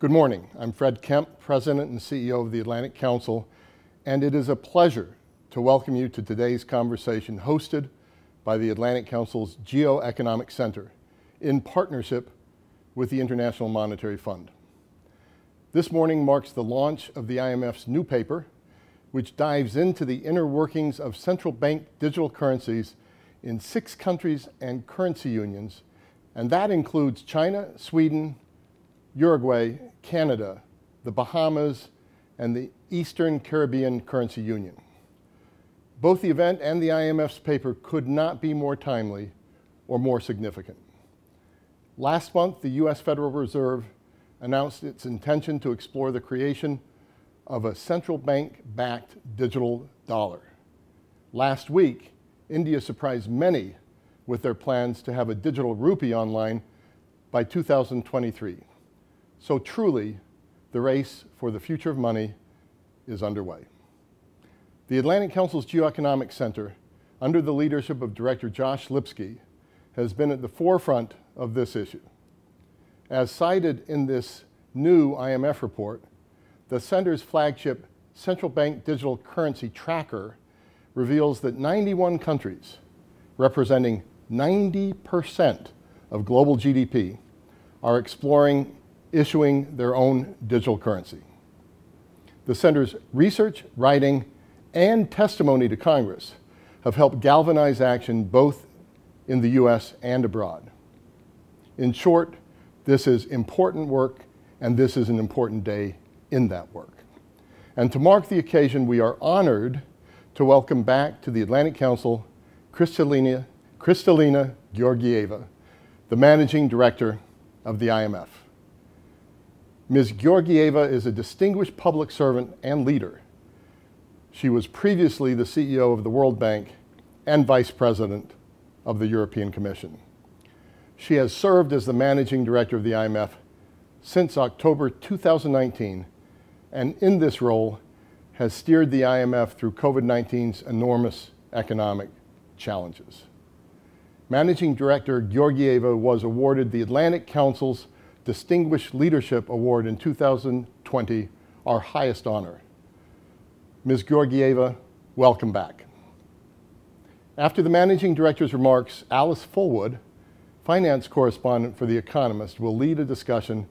Good morning. I'm Fred Kempe, President and CEO of the Atlantic Council, and it is a pleasure to welcome you to today's conversation hosted by the Atlantic Council's Geoeconomic Center in partnership with the International Monetary Fund. This morning marks the launch of the IMF's new paper, which dives into the inner workings of central bank digital currencies in six countries and currency unions, and that includes China, Sweden, Uruguay, Canada, the Bahamas, and the Eastern Caribbean Currency Union. Both the event and the IMF's paper could not be more timely or more significant. Last month, the US Federal Reserve announced its intention to explore the creation of a central bank-backed digital dollar. Last week, India surprised many with their plans to have a digital rupee online by 2023. So truly, the race for the future of money is underway. The Atlantic Council's Geoeconomic Center, under the leadership of Director Josh Lipsky, has been at the forefront of this issue. As cited in this new IMF report, the center's flagship Central Bank Digital Currency Tracker reveals that 91 countries, representing 90% of global GDP, are exploring issuing their own digital currency. The center's research, writing, and testimony to Congress have helped galvanize action both in the US and abroad. In short, this is important work, and this is an important day in that work. And to mark the occasion, we are honored to welcome back to the Atlantic Council Kristalina, Georgieva, the Managing Director of the IMF. Ms. Georgieva is a distinguished public servant and leader. She was previously the CEO of the World Bank and Vice President of the European Commission. She has served as the managing director of the IMF since October 2019, and in this role has steered the IMF through COVID-19's enormous economic challenges. Managing Director Georgieva was awarded the Atlantic Council's Distinguished Leadership Award in 2020, our highest honor. Ms. Georgieva, welcome back. After the Managing Director's remarks, Alice Fulwood, finance correspondent for The Economist, will lead a discussion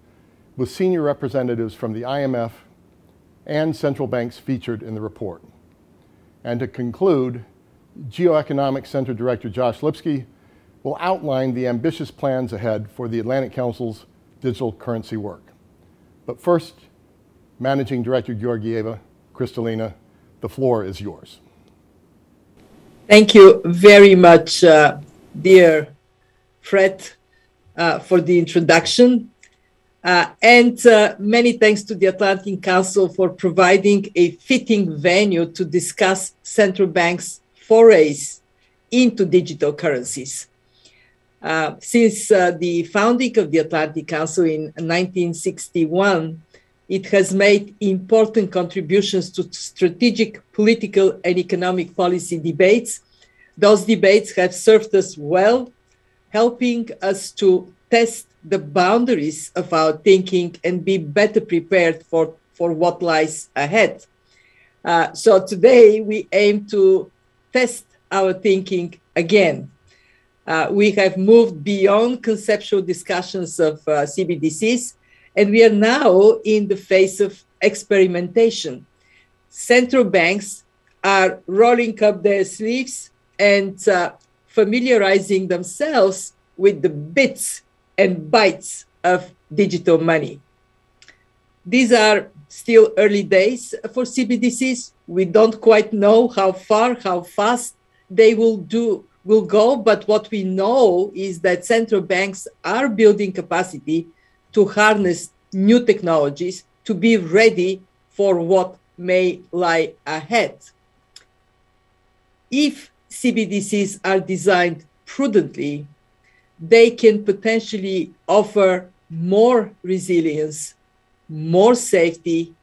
with senior representatives from the IMF and central banks featured in the report. And to conclude, Geoeconomic Center Director Josh Lipsky will outline the ambitious plans ahead for the Atlantic Council's digital currency work. But first, Managing Director Georgieva, Kristalina, the floor is yours. Thank you very much, uh, dear Fred, uh, for the introduction. Uh, and uh, many thanks to the Atlantic Council for providing a fitting venue to discuss central banks' forays into digital currencies. Uh, since uh, the founding of the Atlantic Council in 1961, it has made important contributions to strategic political and economic policy debates. Those debates have served us well helping us to test the boundaries of our thinking and be better prepared for, for what lies ahead. Uh, so today we aim to test our thinking again. Uh, we have moved beyond conceptual discussions of uh, CBDCs, and we are now in the phase of experimentation. Central banks are rolling up their sleeves and uh, familiarizing themselves with the bits and bytes of digital money. These are still early days for CBDCs. We don't quite know how far, how fast they will do will go, but what we know is that central banks are building capacity to harness new technologies to be ready for what may lie ahead. If CBDCs are designed prudently, they can potentially offer more resilience, more safety,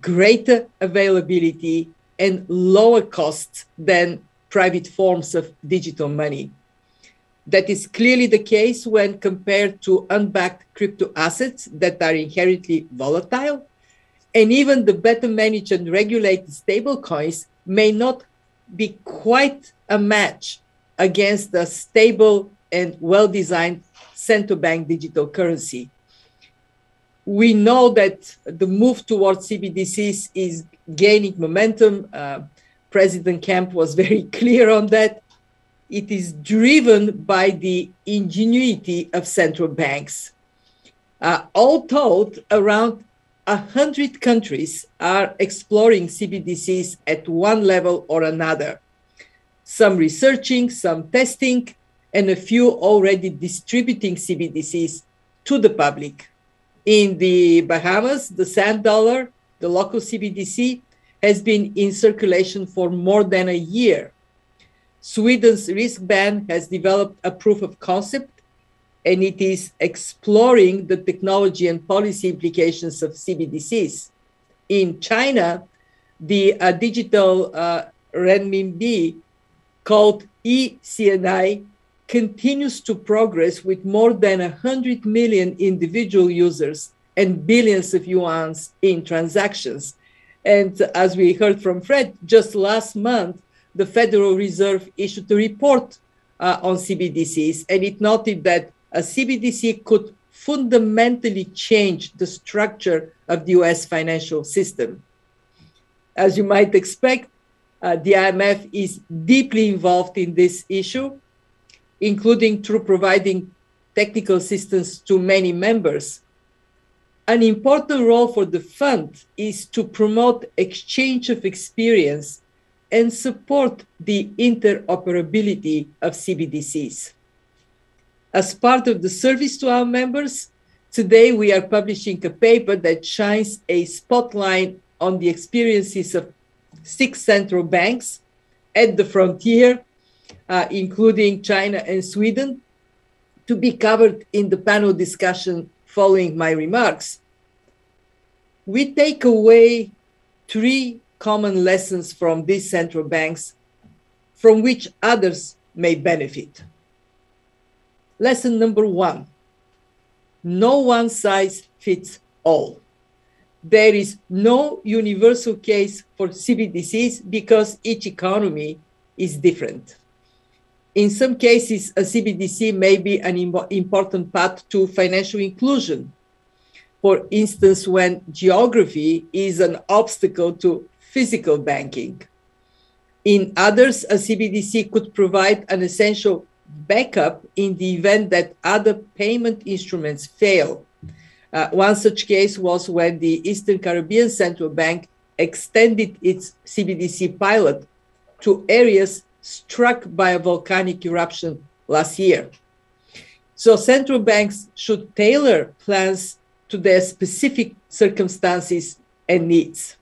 greater availability, and lower costs than private forms of digital money. That is clearly the case when compared to unbacked crypto assets that are inherently volatile. And even the better managed and regulated stablecoins may not be quite a match against a stable and well designed central bank digital currency. We know that the move towards CBDCs is gaining momentum. Uh, President Kempe was very clear on that. It is driven by the ingenuity of central banks. Uh, all told, around 100 countries are exploring CBDCs at one level or another. Some researching, some testing, and a few already distributing CBDCs to the public. In the Bahamas, the sand dollar, the local CBDC, has been in circulation for more than a year. Sweden's Riksbank has developed a proof of concept and it is exploring the technology and policy implications of CBDCs. In China, the uh, digital uh, renminbi called eCNY continues to progress with more than 100 million individual users and billions of yuan in transactions. And as we heard from Fred, just last month, the Federal Reserve issued a report uh, on CBDCs, and it noted that a CBDC could fundamentally change the structure of the US financial system. As you might expect, uh, the IMF is deeply involved in this issue, including through providing technical assistance to many members. An important role for the fund is to promote exchange of experience and support the interoperability of CBDCs. As part of the service to our members, today we are publishing a paper that shines a spotlight on the experiences of six central banks at the frontier, uh, including China and Sweden, to be covered in the panel discussion following my remarks. We take away three common lessons from these central banks from which others may benefit. Lesson number one no one size fits all. There is no universal case for CBDCs because each economy is different. In some cases, a CBDC may be an Im- important path to financial inclusion. For instance, when geography is an obstacle to physical banking. In others, a CBDC could provide an essential backup in the event that other payment instruments fail. Uh, one such case was when the Eastern Caribbean Central Bank extended its CBDC pilot to areas struck by a volcanic eruption last year. So central banks should tailor plans to their specific circumstances and needs.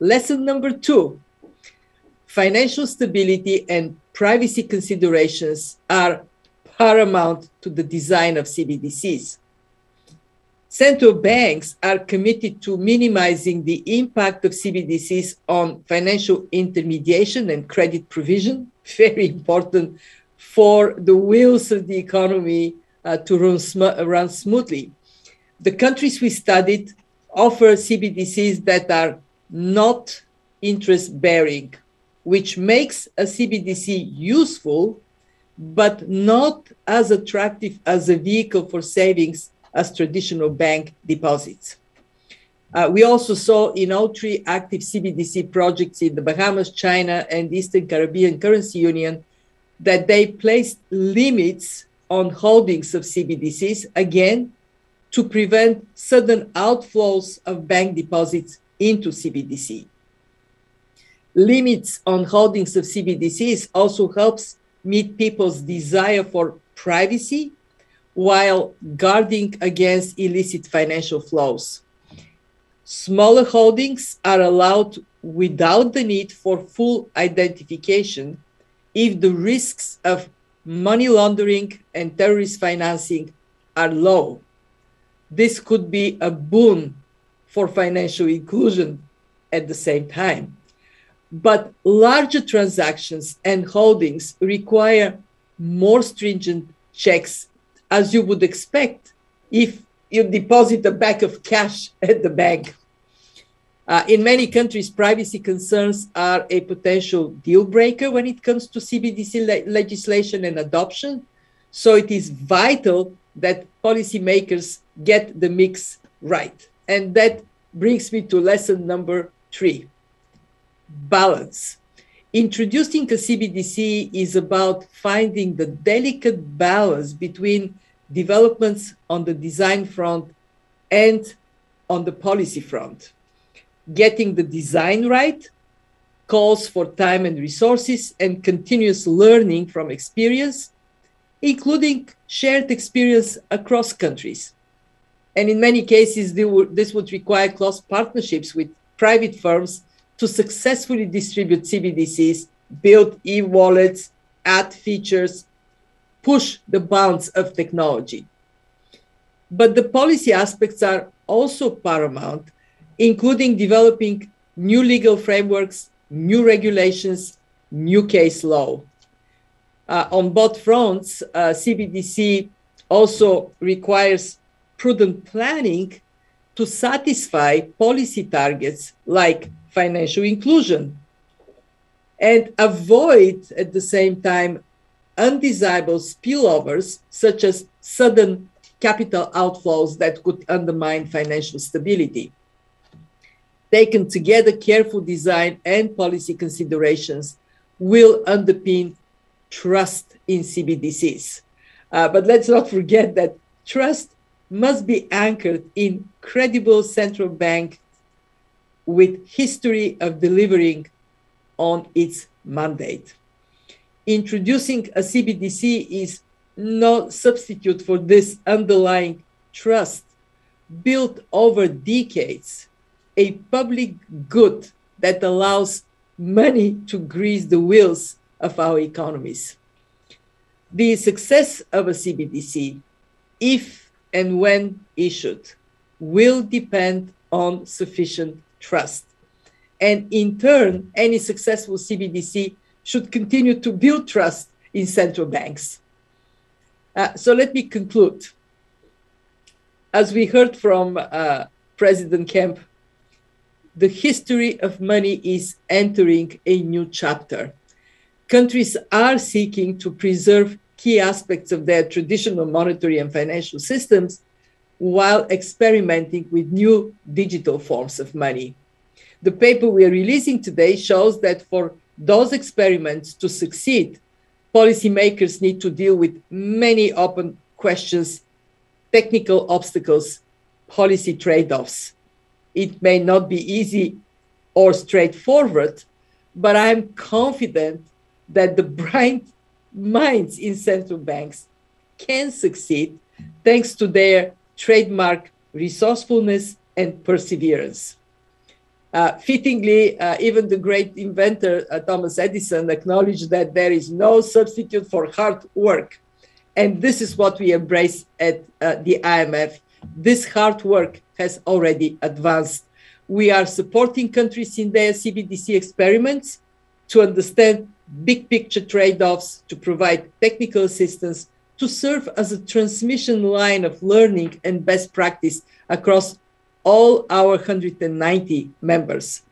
Lesson number two financial stability and privacy considerations are paramount to the design of CBDCs. Central banks are committed to minimizing the impact of CBDCs on financial intermediation and credit provision, very important for the wheels of the economy uh, to run, sm- run smoothly. The countries we studied offer CBDCs that are not interest bearing which makes a CBDC useful, but not as attractive as a vehicle for savings as traditional bank deposits. Uh, we also saw in all three active CBDC projects in the Bahamas, China, and Eastern Caribbean Currency Union that they placed limits on holdings of CBDCs, again, to prevent sudden outflows of bank deposits into CBDC limits on holdings of CBDCs also helps meet people's desire for privacy while guarding against illicit financial flows. Smaller holdings are allowed without the need for full identification if the risks of money laundering and terrorist financing are low. This could be a boon for financial inclusion at the same time. But larger transactions and holdings require more stringent checks as you would expect if you deposit a bag of cash at the bank. Uh, in many countries, privacy concerns are a potential deal breaker when it comes to CBDC le- legislation and adoption. So it is vital that policymakers get the mix right. And that brings me to lesson number three balance. Introducing a CBDC is about finding the delicate balance between developments on the design front and on the policy front. Getting the design right calls for time and resources and continuous learning from experience, including shared experience across countries. And in many cases, this would require close partnerships with private firms to successfully distribute CBDCs, build e wallets, add features, push the bounds of technology. But the policy aspects are also paramount, including developing new legal frameworks, new regulations, new case law. Uh, on both fronts, uh, CBDC also requires prudent planning to satisfy policy targets like financial inclusion and avoid at the same time undesirable spillovers such as sudden capital outflows that could undermine financial stability. Taken together, careful design and policy considerations will underpin trust in CBDCs. Uh, but let's not forget that trust must be anchored in credible central bank with history of delivering on its mandate. Introducing a CBDC is no substitute for this underlying trust built over decades, a public good that allows money to grease the wheels of our economies. The success of a CBDC, if and when issued will depend on sufficient trust. And in turn, any successful CBDC should continue to build trust in central banks. Uh, so let me conclude. As we heard from uh, President Kempe, the history of money is entering a new chapter. Countries are seeking to preserve key aspects of their traditional monetary and financial systems while experimenting with new digital forms of money. The paper we are releasing today shows that for those experiments to succeed, policymakers need to deal with many open questions, technical obstacles, policy trade offs. It may not be easy or straightforward, but I'm confident that the bright minds in central banks can succeed thanks to their trademark resourcefulness and perseverance. Uh, fittingly, uh, even the great inventor uh, Thomas Edison acknowledged that there is no substitute for hard work. And this is what we embrace at uh, the IMF. This hard work has already advanced. We are supporting countries in their CBDC experiments to understand big picture trade offs, to provide technical assistance, to serve as a transmission line of learning and best practice across all our 190 members.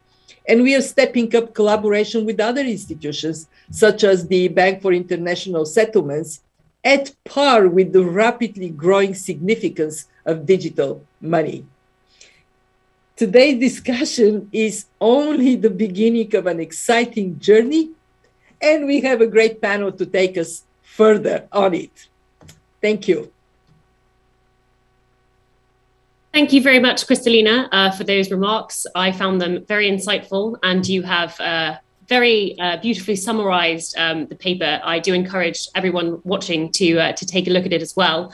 And we are stepping up collaboration with other institutions, such as the Bank for International Settlements, at par with the rapidly growing significance of digital money. Today's discussion is only the beginning of an exciting journey and we have a great panel to take us further on it. Thank you. Thank you very much, Kristalina, uh, for those remarks. I found them very insightful, and you have uh, very uh, beautifully summarized um, the paper. I do encourage everyone watching to, uh, to take a look at it as well.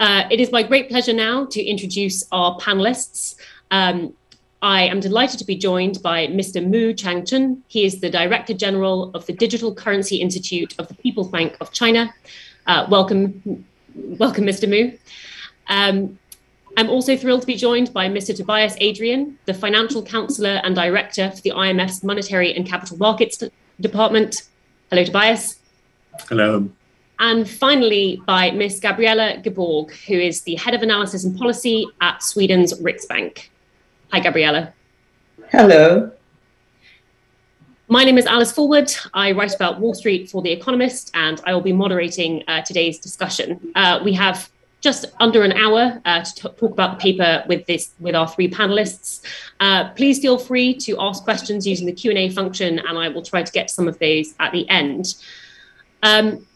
Uh, it is my great pleasure now to introduce our panelists. Um, I am delighted to be joined by Mr. Mu Changchun. He is the Director General of the Digital Currency Institute of the People's Bank of China. Uh, welcome, welcome, Mr. Mu. Um, I'm also thrilled to be joined by Mr. Tobias Adrian, the Financial Counselor and Director for the IMF's Monetary and Capital Markets Department. Hello, Tobias. Hello. and finally by Ms. Gabriela Guibourg, who is the Head of Analysis and Policy at Sweden's Riksbank. Hi, Gabriela. Hello. My name is Alice Fulwood. I write about Wall Street for The Economist, and I will be moderating uh, today's discussion. Uh, we have just under an hour uh, to talk about the paper with this with our three panelists. Uh, please feel free to ask questions using the Q&A function, and I will try to get some of those at the end. Um,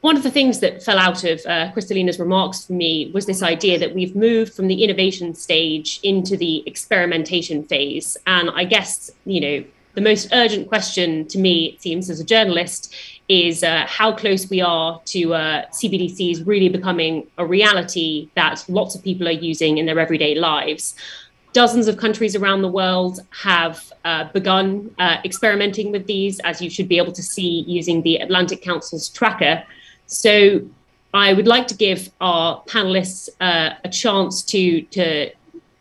one of the things that fell out of uh, remarks for me was this idea that we've moved from the innovation stage into the experimentation phase. And I guess, you know, the most urgent question to me, it seems, as a journalist, is uh, how close we are to uh, CBDCs really becoming a reality that lots of people are using in their everyday lives. Dozens of countries around the world have uh, begun uh, experimenting with these, as you should be able to see using the Atlantic Council's tracker. So I would like to give our panelists uh, a chance to, to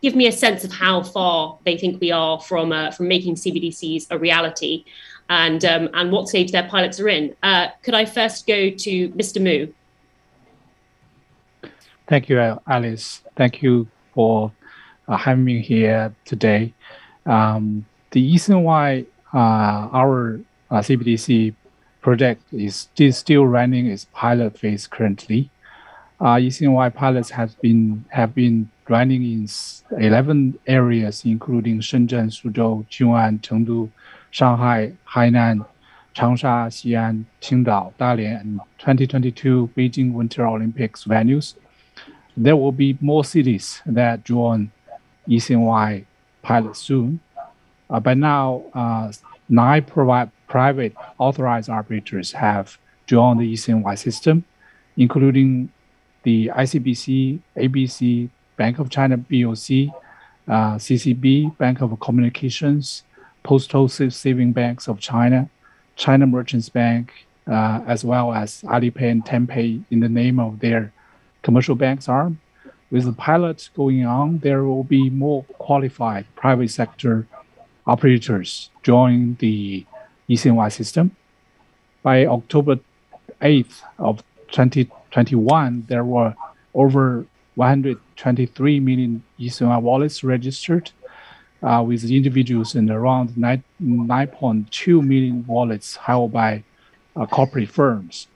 give me a sense of how far they think we are from, uh, from making CBDCs a reality and, um, and what stage their pilots are in. Uh, could I first go to Mr. Mu? Thank you, Alice. Thank you for uh, having me here today. Um, the reason why uh, our uh, CBDC project is still running its pilot phase currently. Uh, ECNY pilots have been have been running in 11 areas, including Shenzhen, Suzhou, Xiong'an, Chengdu, Shanghai, Hainan, Changsha, Xi'an, Qingdao, Dalian, and 2022 Beijing Winter Olympics venues. There will be more cities that join ECNY pilot soon. Uh, by now, uh, nine provide private authorized operators have joined the ECNY system, including the ICBC, ABC, Bank of China BOC, uh, CCB, Bank of Communications, Postal Saving Banks of China, China Merchants Bank, uh, as well as Alipay and Tenpay in the name of their commercial banks arm. With the pilot going on, there will be more qualified private sector operators join the ECNY system. By October 8th of 2021, there were over 123 million ECNY wallets registered, uh, with individuals and around 9.2 million wallets held by uh, corporate firms.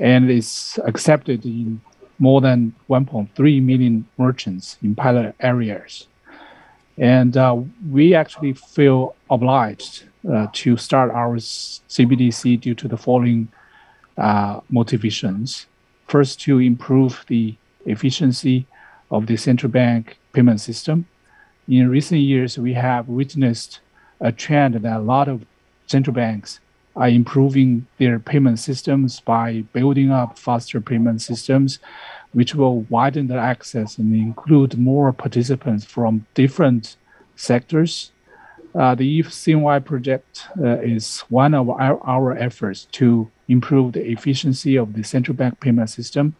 And it's accepted in more than 1.3 million merchants in pilot areas. And uh, we actually feel obliged to start our CBDC due to the following uh, motivations. First, to improve the efficiency of the central bank payment system. In recent years, we have witnessed a trend that a lot of central banks are improving their payment systems by building up faster payment systems, which will widen the access and include more participants from different sectors uh, the ECNY project uh, is one of our, our, efforts to improve the efficiency of the central bank payment system.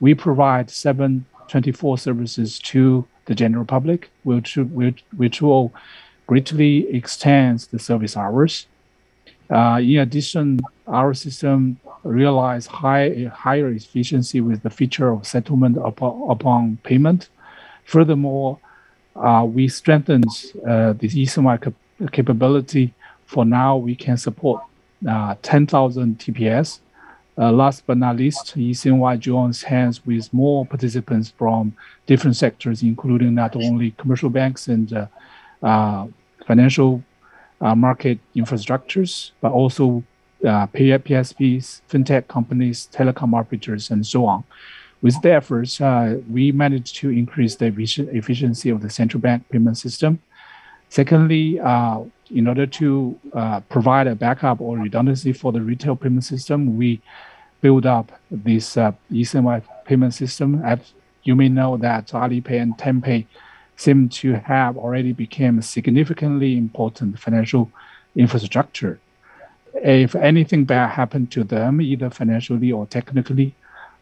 We provide 724 services to the general public, which, which, which will greatly extend the service hours. Uh, in addition, our system realizes high, higher efficiency with the feature of settlement upon, upon payment. Furthermore, we strengthened uh, the ECNY cap capability. For now, we can support uh, 10,000 TPS. Uh, last but not least, ECNY joins hands with more participants from different sectors, including not only commercial banks and uh, uh, financial market infrastructures, but also PSPs, fintech companies, telecom operators, and so on. With the efforts, uh, we managed to increase the efficiency of the central bank payment system. Secondly, uh, in order to uh, provide a backup or redundancy for the retail payment system, we build up this uh, ECNY payment system. As you may know that Alipay and Tenpay seem to have already become significantly important financial infrastructure. If anything bad happened to them, either financially or technically,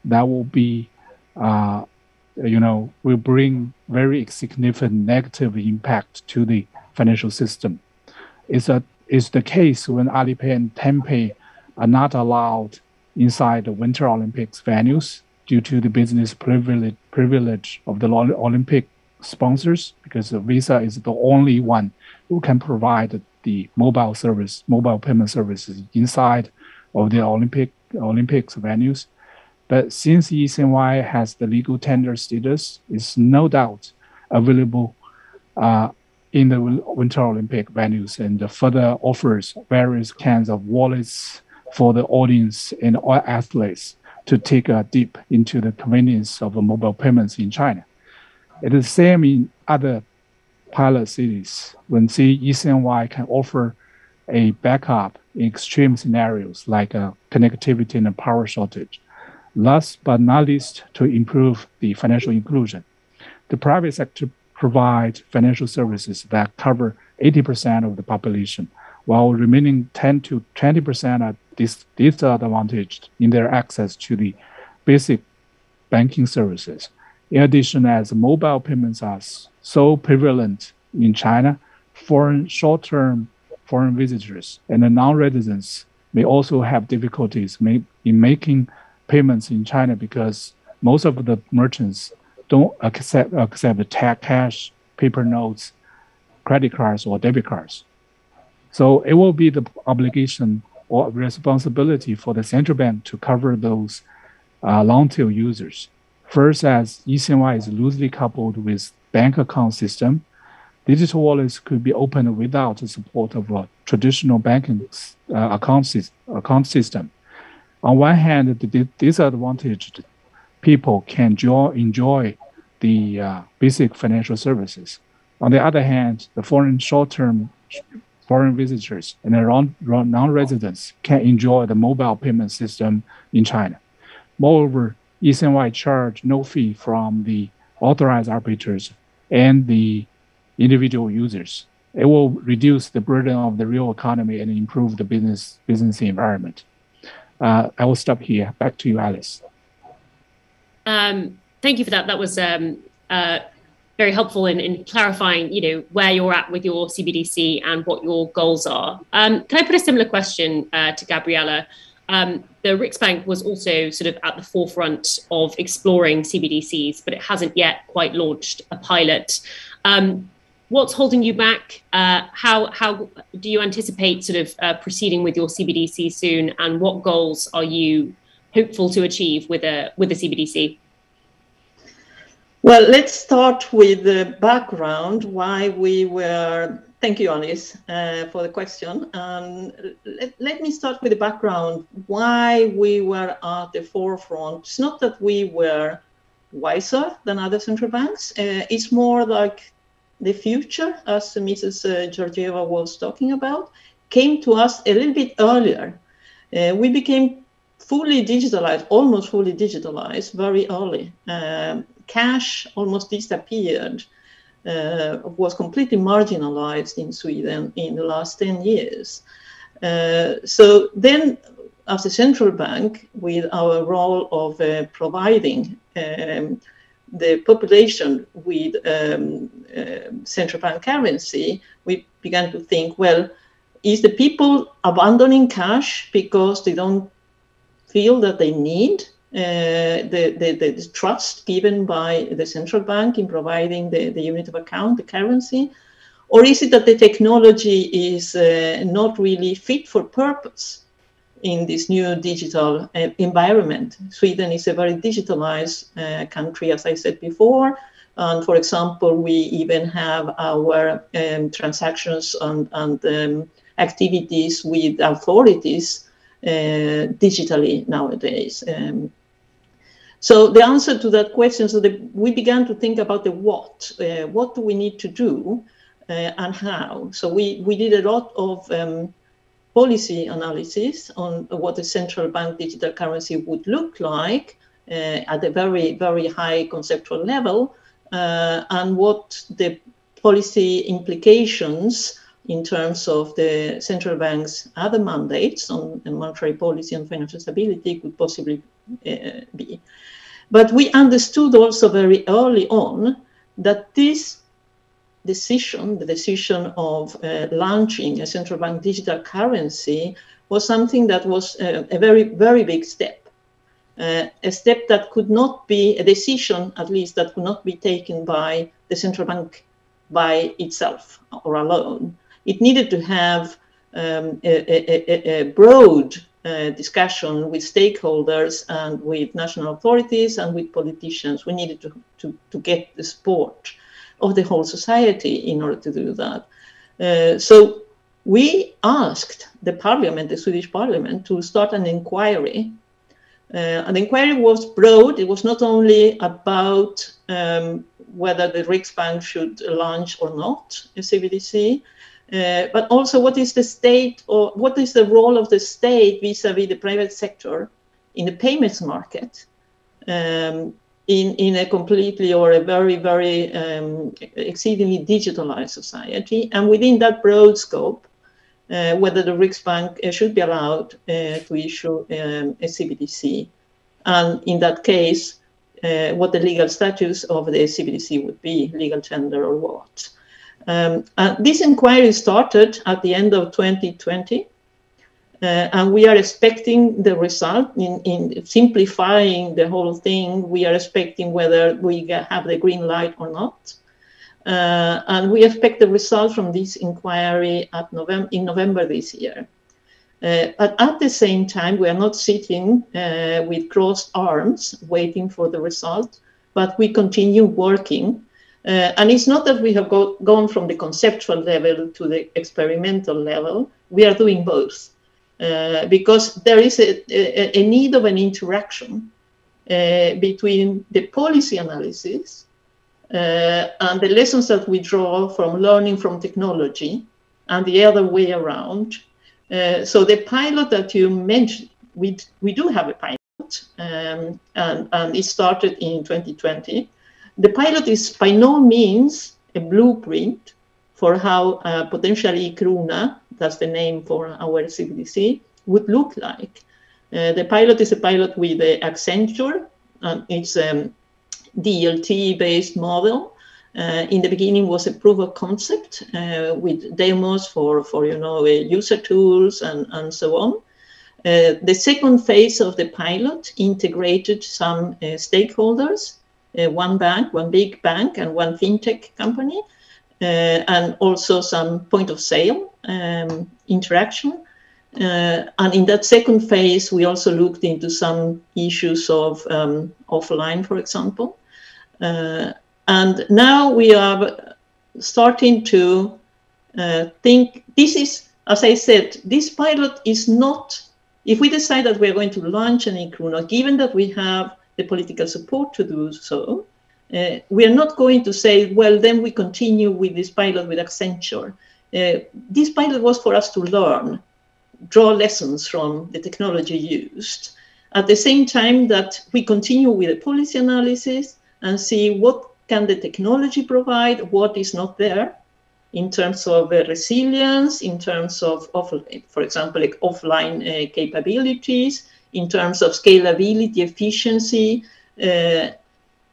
that will be uh, you know, will bring very significant negative impact to the financial system. It's, a, it's the case when Alipay and Tenpay are not allowed inside the Winter Olympics venues due to the business privilege, privilege of the Olympic sponsors, because Visa is the only one who can provide the mobile service, mobile payment services inside of the Olympic Olympics venues. But since eCNY has the legal tender status, it's no doubt available uh, in the Winter Olympic venues and further offers various kinds of wallets for the audience and all athletes to take a dip into the convenience of mobile payments in China. It is the same in other pilot cities when see eCNY can offer a backup in extreme scenarios like a connectivity and a power shortage. Last but not least, to improve the financial inclusion. The private sector provides financial services that cover 80% of the population, while remaining 10 to 20% are dis- disadvantaged in their access to the basic banking services. In addition, as mobile payments are so prevalent in China, foreign short-term foreign visitors and non-residents may also have difficulties in making payments in China because most of the merchants don't accept accept cash, paper notes, credit cards, or debit cards. So it will be the obligation or responsibility for the central bank to cover those uh, long tail users. First, as eCNY is loosely coupled with bank account system, digital wallets could be opened without the support of a traditional banking uh, account, account system. On one hand, the disadvantaged people can enjoy the uh, basic financial services. On the other hand, the foreign short-term foreign visitors and non-residents can enjoy the mobile payment system in China. Moreover, eCNY charge no fee from the authorized arbiters and the individual users. It will reduce the burden of the real economy and improve the business business environment. Uh, I will stop here. Back to you, Alice. Um, thank you for that. That was um, uh, very helpful in, in clarifying, you know, where you're at with your CBDC and what your goals are. Um, can I put a similar question uh, to Gabriela? Um, the Riksbank was also sort of at the forefront of exploring CBDCs, but it hasn't yet quite launched a pilot. Um, what's holding you back? Uh, how how do you anticipate sort of uh, proceeding with your CBDC soon, and what goals are you hopeful to achieve with a with a CBDC? Well, let's start with the background why we were. Thank you, Alice, uh, for the question. Um, let, let, me start with the background why we were at the forefront. It's not that we were wiser than other central banks. Uh, it's more like the future, as Mrs. Uh, Georgieva was talking about, came to us a little bit earlier. Uh, we became fully digitalized, almost fully digitalized, very early. Um, cash almost disappeared, uh, was completely marginalized in Sweden in the last 10 years. Uh, so then, as a central bank, with our role of uh, providing um, the population with um, uh, central bank currency, we began to think, well, is the people abandoning cash because they don't feel that they need uh, the, the, the, trust given by the central bank in providing the, the unit of account, the currency? Or is it that the technology is uh, not really fit for purpose? In this new digital uh, environment. Sweden is a very digitalized uh, country, as I said before. And for example, we even have our um, transactions and, and um, activities with authorities uh, digitally nowadays. Um, so the answer to that question, so the, we began to think about the what. What do we need to do and how? So we, we did a lot of um, policy analysis on what a central bank digital currency would look like uh, at a very, very high conceptual level, uh, and what the policy implications in terms of the central bank's other mandates on monetary policy and financial stability could possibly uh, be. But we understood also very early on that this decision, the decision of uh, launching a central bank digital currency, was something that was uh, a very, very big step. Uh, a step that could not be, a decision at least, that could not be taken by the central bank by itself or alone. It needed to have um, a, a, a, broad uh, discussion with stakeholders and with national authorities and with politicians. We needed to, to, to get the support of the whole society in order to do that. Uh, so we asked the parliament, the Swedish parliament, to start an inquiry. Uh, an inquiry was broad. It was not only about um, whether the Riksbank should launch or not a CBDC, uh, but also what is the state or what is the role of the state vis-a-vis the private sector in the payments market um, in, in a completely or a very, very um, exceedingly digitalized society. And within that broad scope, uh, whether the Riksbank uh, should be allowed uh, to issue um, a CBDC. And in that case, uh, what the legal status of the CBDC would be, legal tender or what. Um, this inquiry started at the end of 2020, uh, and we are expecting the result in, in, simplifying the whole thing. We are expecting whether we have the green light or not. Uh, and we expect the result from this inquiry November, in November this year. Uh, but at the same time, we are not sitting uh, with crossed arms waiting for the result, but we continue working uh, and it's not that we have go, gone from the conceptual level to the experimental level. We are doing both uh, because there is a, a, a, need of an interaction uh, between the policy analysis uh, and the lessons that we draw from learning from technology and the other way around. Uh, so the pilot that you mentioned, we, we do have a pilot um, and, and it started in 2020. The pilot is by no means a blueprint for how uh, potentially e-krona, that's the name for our CBDC, would look like. Uh, the pilot is a pilot with uh, Accenture. Um, it's a DLT-based model. Uh, in the beginning was a proof of concept uh, with demos for, for you know, uh, user tools and, and so on. Uh, the second phase of the pilot integrated some stakeholders one bank, one big bank, and one fintech company, and also some point of sale um, interaction. Uh, and in that second phase, we also looked into some issues of um, offline, for example. and now we are starting to uh, think this is, as I said, this pilot is not, if we decide that we're going to launch an e-krona, given that we have the political support to do so. Uh, we are not going to say, well, then we continue with this pilot with Accenture. Uh, this pilot was for us to learn, draw lessons from the technology used. At the same time that we continue with the policy analysis and see what can the technology provide, what is not there in terms of uh, resilience, in terms of, of, for example, like offline uh, capabilities, in terms of scalability, efficiency. Uh,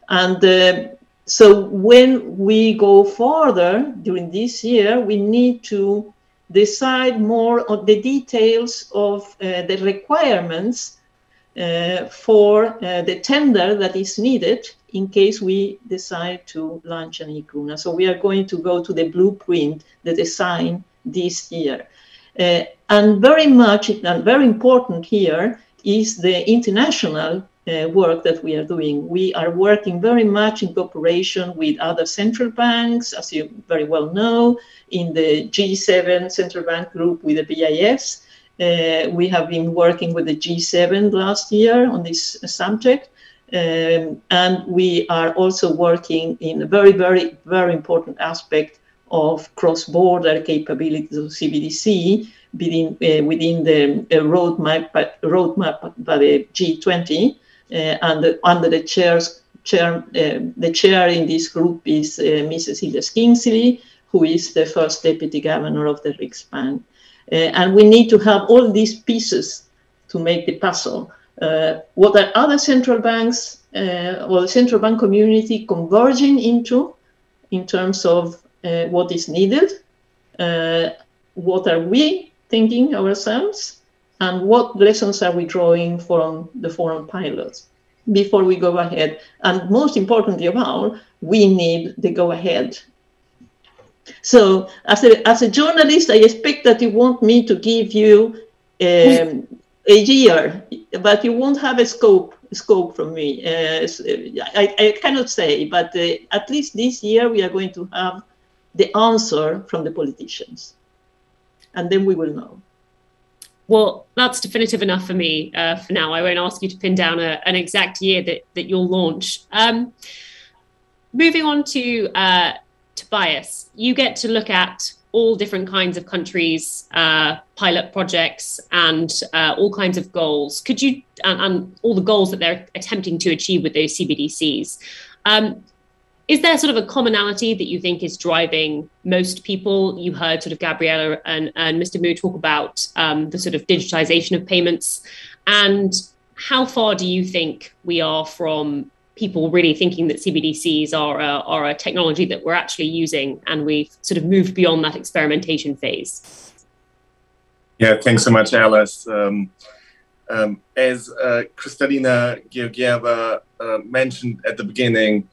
and uh, so when we go further during this year, we need to decide more on the details of uh, the requirements uh, for uh, the tender that is needed in case we decide to launch an e-krona. So we are going to go to the blueprint, the design this year. Uh, and very much, and very important here, is the international work that we are doing. We are working very much in cooperation with other central banks, as you very well know, in the G7 central bank group with the BIS. Uh, we have been working with the G7 last year on this subject. Um, and we are also working in a very, very, very important aspect of cross-border capabilities of CBDC, within, uh, within the uh, roadmap, roadmap by the G20 uh, and the, under the chairs, chair, the chair in this group is Mrs. Cecilia Skingsley, who is the first deputy governor of the Riksbank. and we need to have all these pieces to make the puzzle. Uh, what are other central banks uh, or the central bank community converging into in terms of uh, what is needed, uh, what are we thinking ourselves, and what lessons are we drawing from the foreign pilots before we go ahead. And most importantly of all, we need the go ahead. So as a, as a journalist, I expect that you want me to give you um, a year, but you won't have a scope scope from me. Uh, I, I, cannot say, but uh, at least this year we are going to have the answer from the politicians, and then we will know. Well, that's definitive enough for me uh, for now. I won't ask you to pin down a, an exact year that, that you'll launch. Um, moving on to uh, Tobias, you get to look at all different kinds of countries, uh, pilot projects, and uh, all kinds of goals. Could you, and, and, all the goals that they're attempting to achieve with those CBDCs. Um, is there sort of a commonality that you think is driving most people? You heard sort of Gabriela and, and Mr. Mu talk about um, the sort of digitization of payments. And how far do you think we are from people really thinking that CBDCs are a, are a technology that we're actually using and we've sort of moved beyond that experimentation phase. Yeah, thanks so much, Alice. Um, um, as uh, Kristalina Georgieva uh, mentioned at the beginning,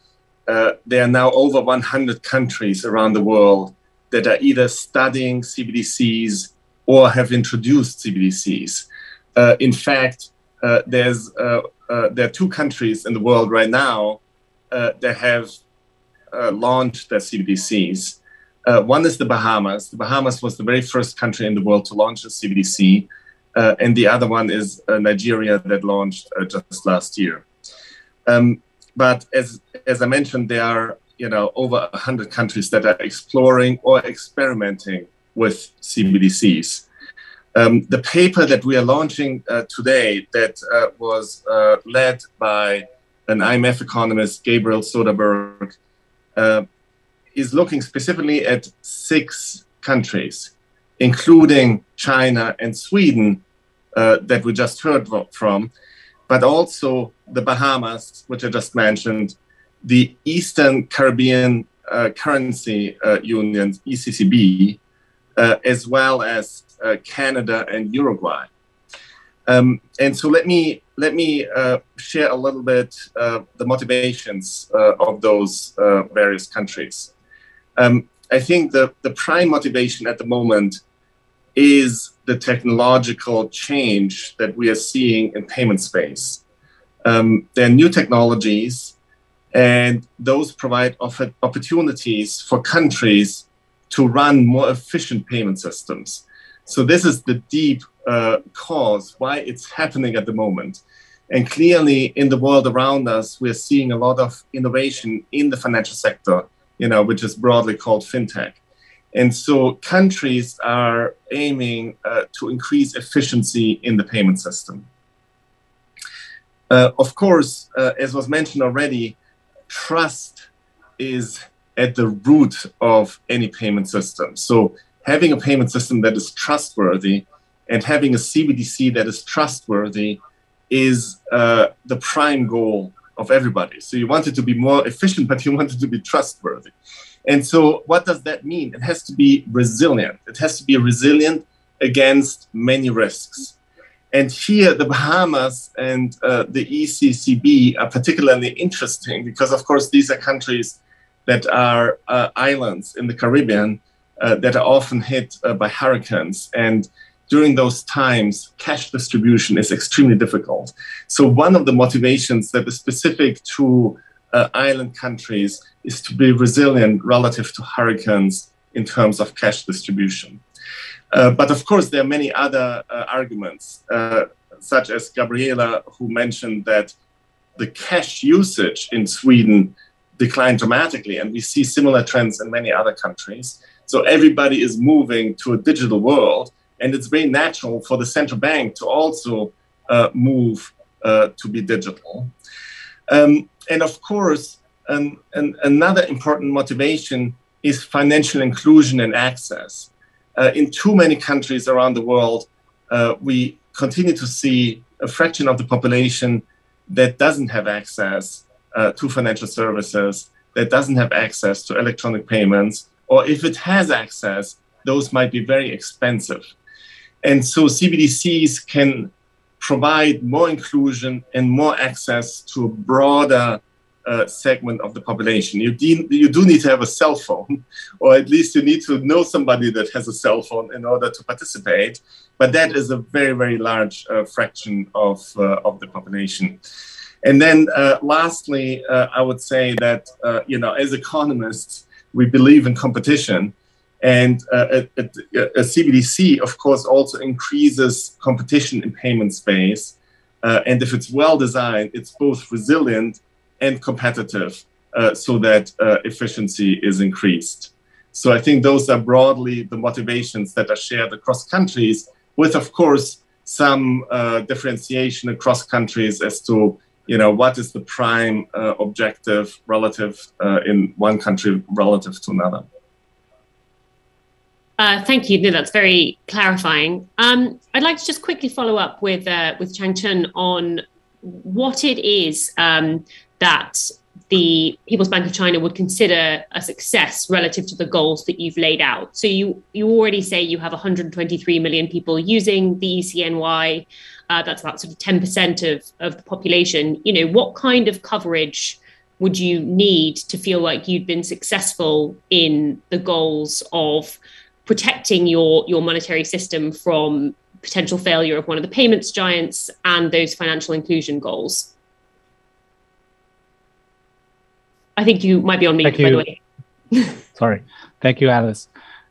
uh, there are now over 100 countries around the world that are either studying CBDCs or have introduced CBDCs. Uh, in fact, uh, there's uh, uh, there are two countries in the world right now uh, that have launched their CBDCs. One is the Bahamas. The Bahamas was the very first country in the world to launch a CBDC, and the other one is Nigeria that launched just last year. Um, but as as I mentioned, there are you know over hundred countries that are exploring or experimenting with CBDCs. Um, the paper that we are launching uh, today, that uh, was uh, led by an IMF economist, Gabriel Soderberg, uh, is looking specifically at six countries, including China and Sweden, uh, that we just heard from, but also the Bahamas, which I just mentioned, the Eastern Caribbean uh, Currency Union, ECCB, as well as uh, Canada, and Uruguay. Um, and so let me let me uh, share a little bit uh, the motivations uh, of those uh, various countries. Um, I think the, the prime motivation at the moment is the technological change that we are seeing in payment space. Um, there are new technologies, and those provide offer opportunities for countries to run more efficient payment systems. So this is the deep uh, cause why it's happening at the moment. And clearly, in the world around us, we're seeing a lot of innovation in the financial sector, you know, which is broadly called fintech. And so countries are aiming uh, to increase efficiency in the payment system. Uh, of course, uh, as was mentioned already, trust is at the root of any payment system. So having a payment system that is trustworthy and having a CBDC that is trustworthy is uh, the prime goal of everybody. So you want it to be more efficient, but you want it to be trustworthy. And so, what does that mean? It has to be resilient. It has to be resilient against many risks. And here, the Bahamas and uh, the ECCB are particularly interesting because, of course, these are countries that are uh, islands in the Caribbean uh, that are often hit uh, by hurricanes. And during those times, cash distribution is extremely difficult. So, one of the motivations that is specific to uh, island countries is to be resilient relative to hurricanes in terms of cash distribution. Uh, but of course, there are many other uh, arguments, uh, such as Gabriela, who mentioned that the cash usage in Sweden declined dramatically, and we see similar trends in many other countries. So everybody is moving to a digital world, and it's very natural for the central bank to also uh, move uh, to be digital. Um, and of course, an, an, another important motivation is financial inclusion and access. Uh, in too many countries around the world, uh, we continue to see a fraction of the population that doesn't have access uh, to financial services, that doesn't have access to electronic payments, or if it has access, those might be very expensive. And so CBDCs can provide more inclusion and more access to a broader uh, segment of the population. You, de- you do need to have a cell phone, or at least you need to know somebody that has a cell phone in order to participate. But that is a very, very large uh, fraction of, uh, of the population. And then uh, lastly, uh, I would say that, uh, you know, as economists, we believe in competition. And a, CBDC, of course, also increases competition in payment space. and if it's well designed, it's both resilient and competitive uh, so that uh, efficiency is increased. So I think those are broadly the motivations that are shared across countries, with of course some uh, differentiation across countries as to you know what is the prime uh, objective relative uh, in one country relative to another. Uh, thank you. No, that's very clarifying. Um, I'd like to just quickly follow up with with Changchun on what it is um, that the People's Bank of China would consider a success relative to the goals that you've laid out. So you you already say you have 123 million people using the ECNY. Uh, that's about sort of 10% of, of the population. You know, what kind of coverage would you need to feel like you'd been successful in the goals of protecting your your monetary system from potential failure of one of the payments giants and those financial inclusion goals? I think you might be on mute, Thank by you. the way. Sorry. Thank you, Alice.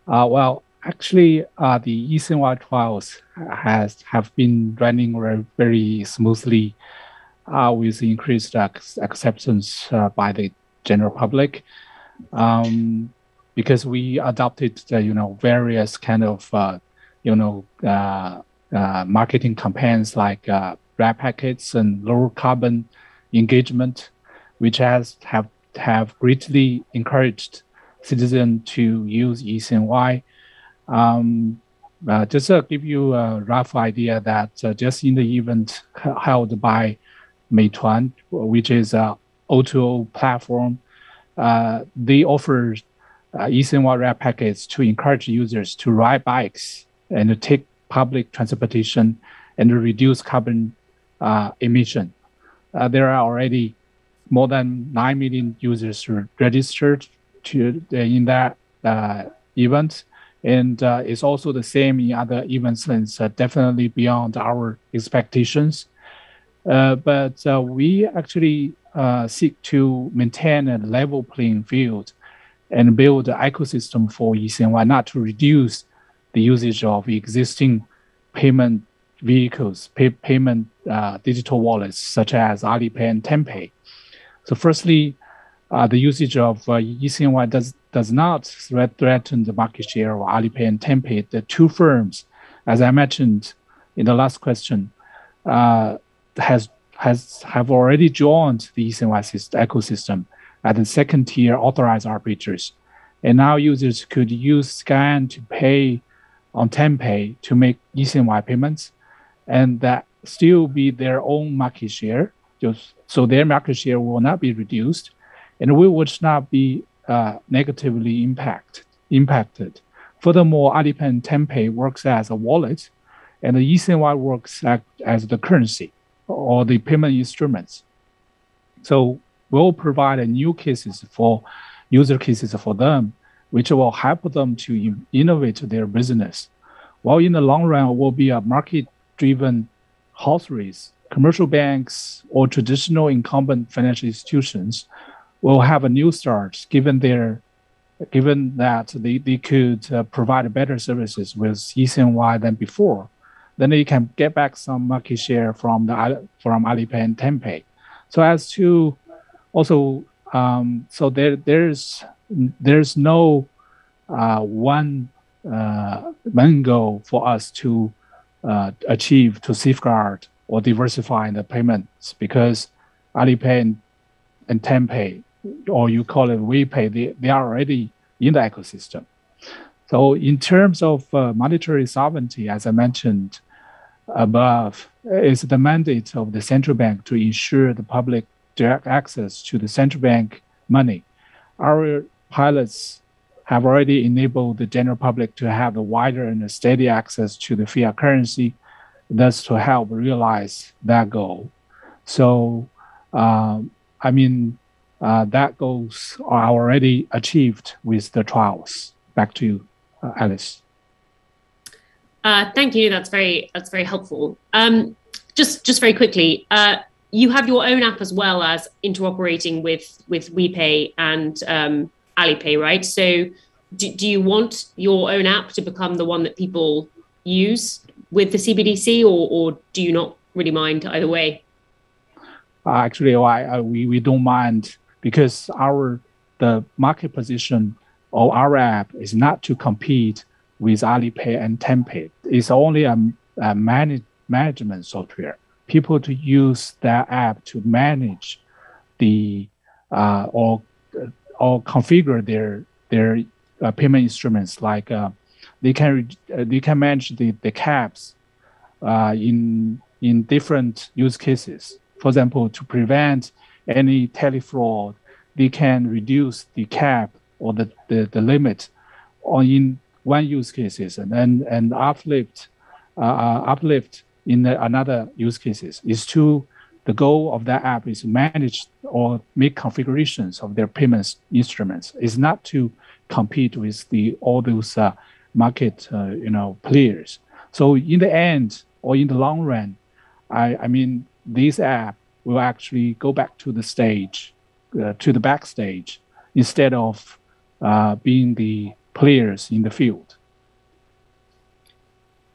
Uh, well, actually, uh, the ECNY trials has have been running very, very smoothly uh, with increased ac- acceptance uh, by the general public. Um, because we adopted, you know, various kind of, uh, you know, uh, marketing campaigns like red packets and low carbon engagement, which has have have greatly encouraged citizens to use ECNY. Um, uh, just to give you a rough idea that uh, just in the event held by Meituan, which is a O2O platform, uh, they offer uh, ECNY red packets to encourage users to ride bikes and take public transportation and reduce carbon uh, emission. Uh, there are already more than 9 million users registered to in that uh, event. And uh, it's also the same in other events, and it's uh, definitely beyond our expectations. But we actually seek to maintain a level playing field and build an ecosystem for ECNY, not to reduce the usage of existing payment vehicles, pay, payment digital wallets such as Alipay and Tenpay. So firstly, uh, the usage of uh, ECNY does does not threaten the market share of Alipay and Tenpay, the two firms, as I mentioned in the last question, uh, has has have already joined the ECNY ecosystem as the second tier authorized arbiters, and now users could use Scan to pay on Tenpay to make ECNY payments, and that still be their own market share just so their market share will not be reduced, and we would not be uh, negatively impact, impacted. Furthermore, Alipay and Tenpay works as a wallet, and the ECNY works as the currency or the payment instruments. So we'll provide new cases for user cases for them, which will help them to innovate their business. While in the long run, will be a market-driven horse race commercial banks or traditional incumbent financial institutions will have a new start given their given that they, they could uh, provide better services with ECNY than before, then they can get back some market share from the from Alipay and Tenpay. So as to also um, so there there's there's no uh, one uh, one goal for us to uh, achieve to safeguard or diversifying the payments because Alipay and, and Tenpay, or you call it WePay, they, they are already in the ecosystem. So in terms of uh, monetary sovereignty, as I mentioned above, is the mandate of the central bank to ensure the public direct access to the central bank money. Our pilots have already enabled the general public to have a wider and steady access to the fiat currency, thus to help realize that goal. So, um, I mean, uh, that goals are already achieved with the trials. Back to you, uh, Alice. Uh, thank you. That's very that's very helpful. Um, just just very quickly, uh, you have your own app as well as interoperating with with WePay and um, Alipay, right? So, do, do you want your own app to become the one that people use with the CBDC, or or do you not really mind either way? Uh, actually, why we we don't mind because our the market position of our app is not to compete with Alipay and Tenpay. It's only a, a manage, management software. People to use that app to manage the uh, or or configure their their uh, payment instruments like uh, they can uh, they can manage the the caps uh, in in different use cases. For example, to prevent any telefraud, they can reduce the cap or the, the, the limit on in one use cases and and, and uplift uh uplift in another use cases is to the goal of that app is to manage or make configurations of their payments instruments. Is not to compete with the all those uh, market uh, you know players. So in the end or in the long run, I, I mean this app will actually go back to the stage, uh, to the backstage instead of uh, being the players in the field.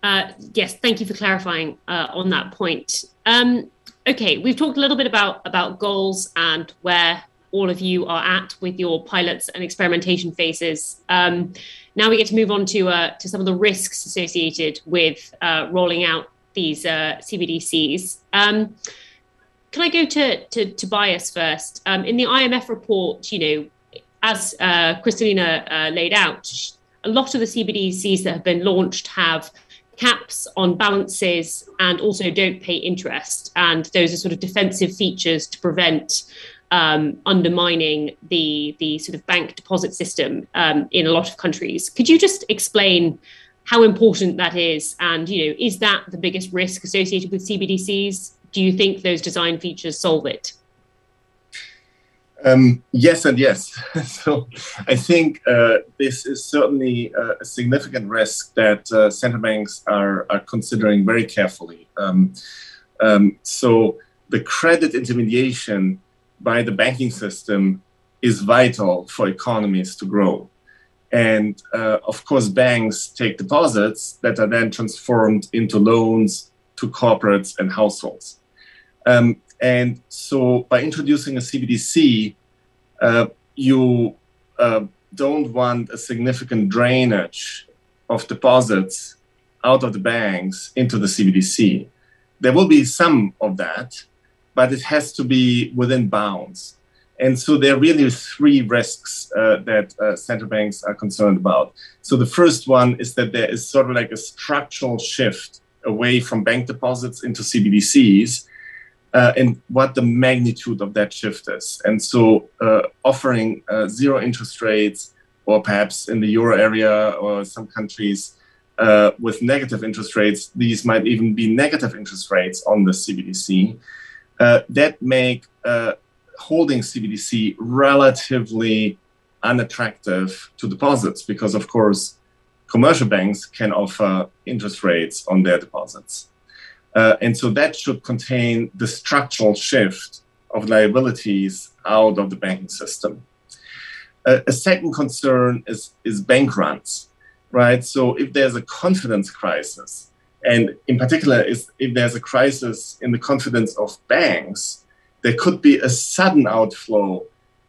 Uh, yes, thank you for clarifying uh, on that point. Um, okay, we've talked a little bit about about goals and where all of you are at with your pilots and experimentation phases. Um, now we get to move on to uh, to some of the risks associated with uh, rolling out these uh, CBDCs. Um, can I go to, to Tobias first? Um, in the IMF report, you know, as uh, Kristalina laid out, a lot of the CBDCs that have been launched have caps on balances and also don't pay interest. And those are sort of defensive features to prevent um, undermining the the sort of bank deposit system um, in a lot of countries. Could you just explain how important that is? And you know, is that the biggest risk associated with CBDCs? Do you think those design features solve it? Um, yes and yes. so I think uh, this is certainly uh, a significant risk that uh, central banks are, are considering very carefully. Um, um, so the credit intermediation by the banking system is vital for economies to grow. And uh, of course, banks take deposits that are then transformed into loans to corporates and households. Um, and so by introducing a CBDC, uh, you uh, don't want a significant drainage of deposits out of the banks into the CBDC. There will be some of that, but it has to be within bounds. And so there are really three risks uh, that uh, central banks are concerned about. So the first one is that there is sort of like a structural shift away from bank deposits into CBDCs uh, and what the magnitude of that shift is. And so, uh, offering uh, zero interest rates, or perhaps in the euro area or some countries uh, with negative interest rates, these might even be negative interest rates on the CBDC, uh, that make uh, holding CBDC relatively unattractive to deposits because, of course, commercial banks can offer interest rates on their deposits. Uh, and so that should contain the structural shift of liabilities out of the banking system. Uh, a second concern is, is bank runs, right? So if there's a confidence crisis, and in particular, is if there's a crisis in the confidence of banks, there could be a sudden outflow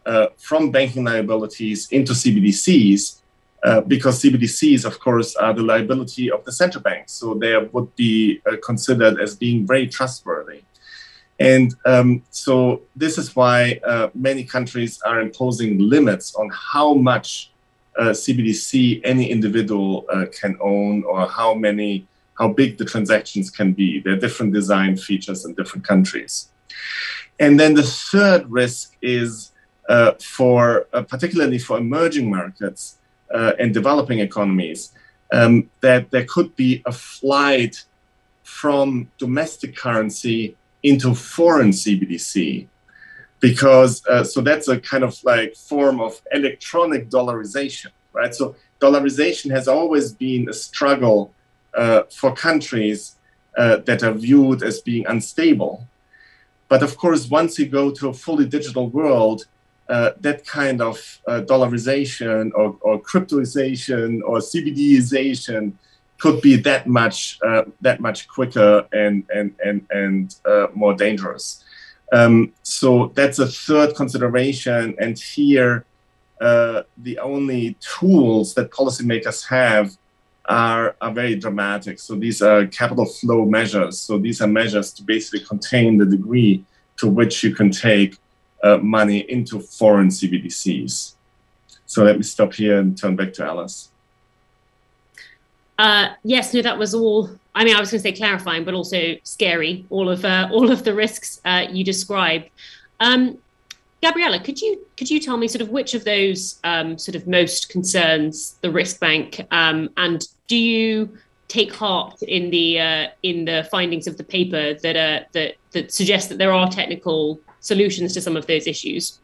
uh, from banking liabilities into CBDCs uh, because CBDCs, of course, are the liability of the central bank. So they would be uh, considered as being very trustworthy. And um, so this is why uh, many countries are imposing limits on how much CBDC uh, any individual uh, can own or how many, how big the transactions can be. There are different design features in different countries. And then the third risk is for, particularly for emerging markets, and developing economies, um, that there could be a flight from domestic currency into foreign CBDC. Because, uh, so that's a kind of like form of electronic dollarization, right? So dollarization has always been a struggle uh, for countries uh, that are viewed as being unstable. But of course, once you go to a fully digital world, uh, that kind of uh, dollarization or, or cryptoization or CBDization could be that much uh, that much quicker and and and and uh, more dangerous. Um, so that's a third consideration, and here uh, the only tools that policymakers have are, are very dramatic. So these are capital flow measures. So these are measures to basically contain the degree to which you can take uh, money into foreign CBDCs. So let me stop here and turn back to Alice. Uh, yes, no, that was all. I mean, I was going to say clarifying, but also scary. All of uh, all of the risks uh, you described. Um, Gabriela, could you could you tell me sort of which of those um, sort of most concerns the Riksbank, um, and do you take heart in the uh, in the findings of the paper that uh, that that suggest that there are technical solutions to some of those issues?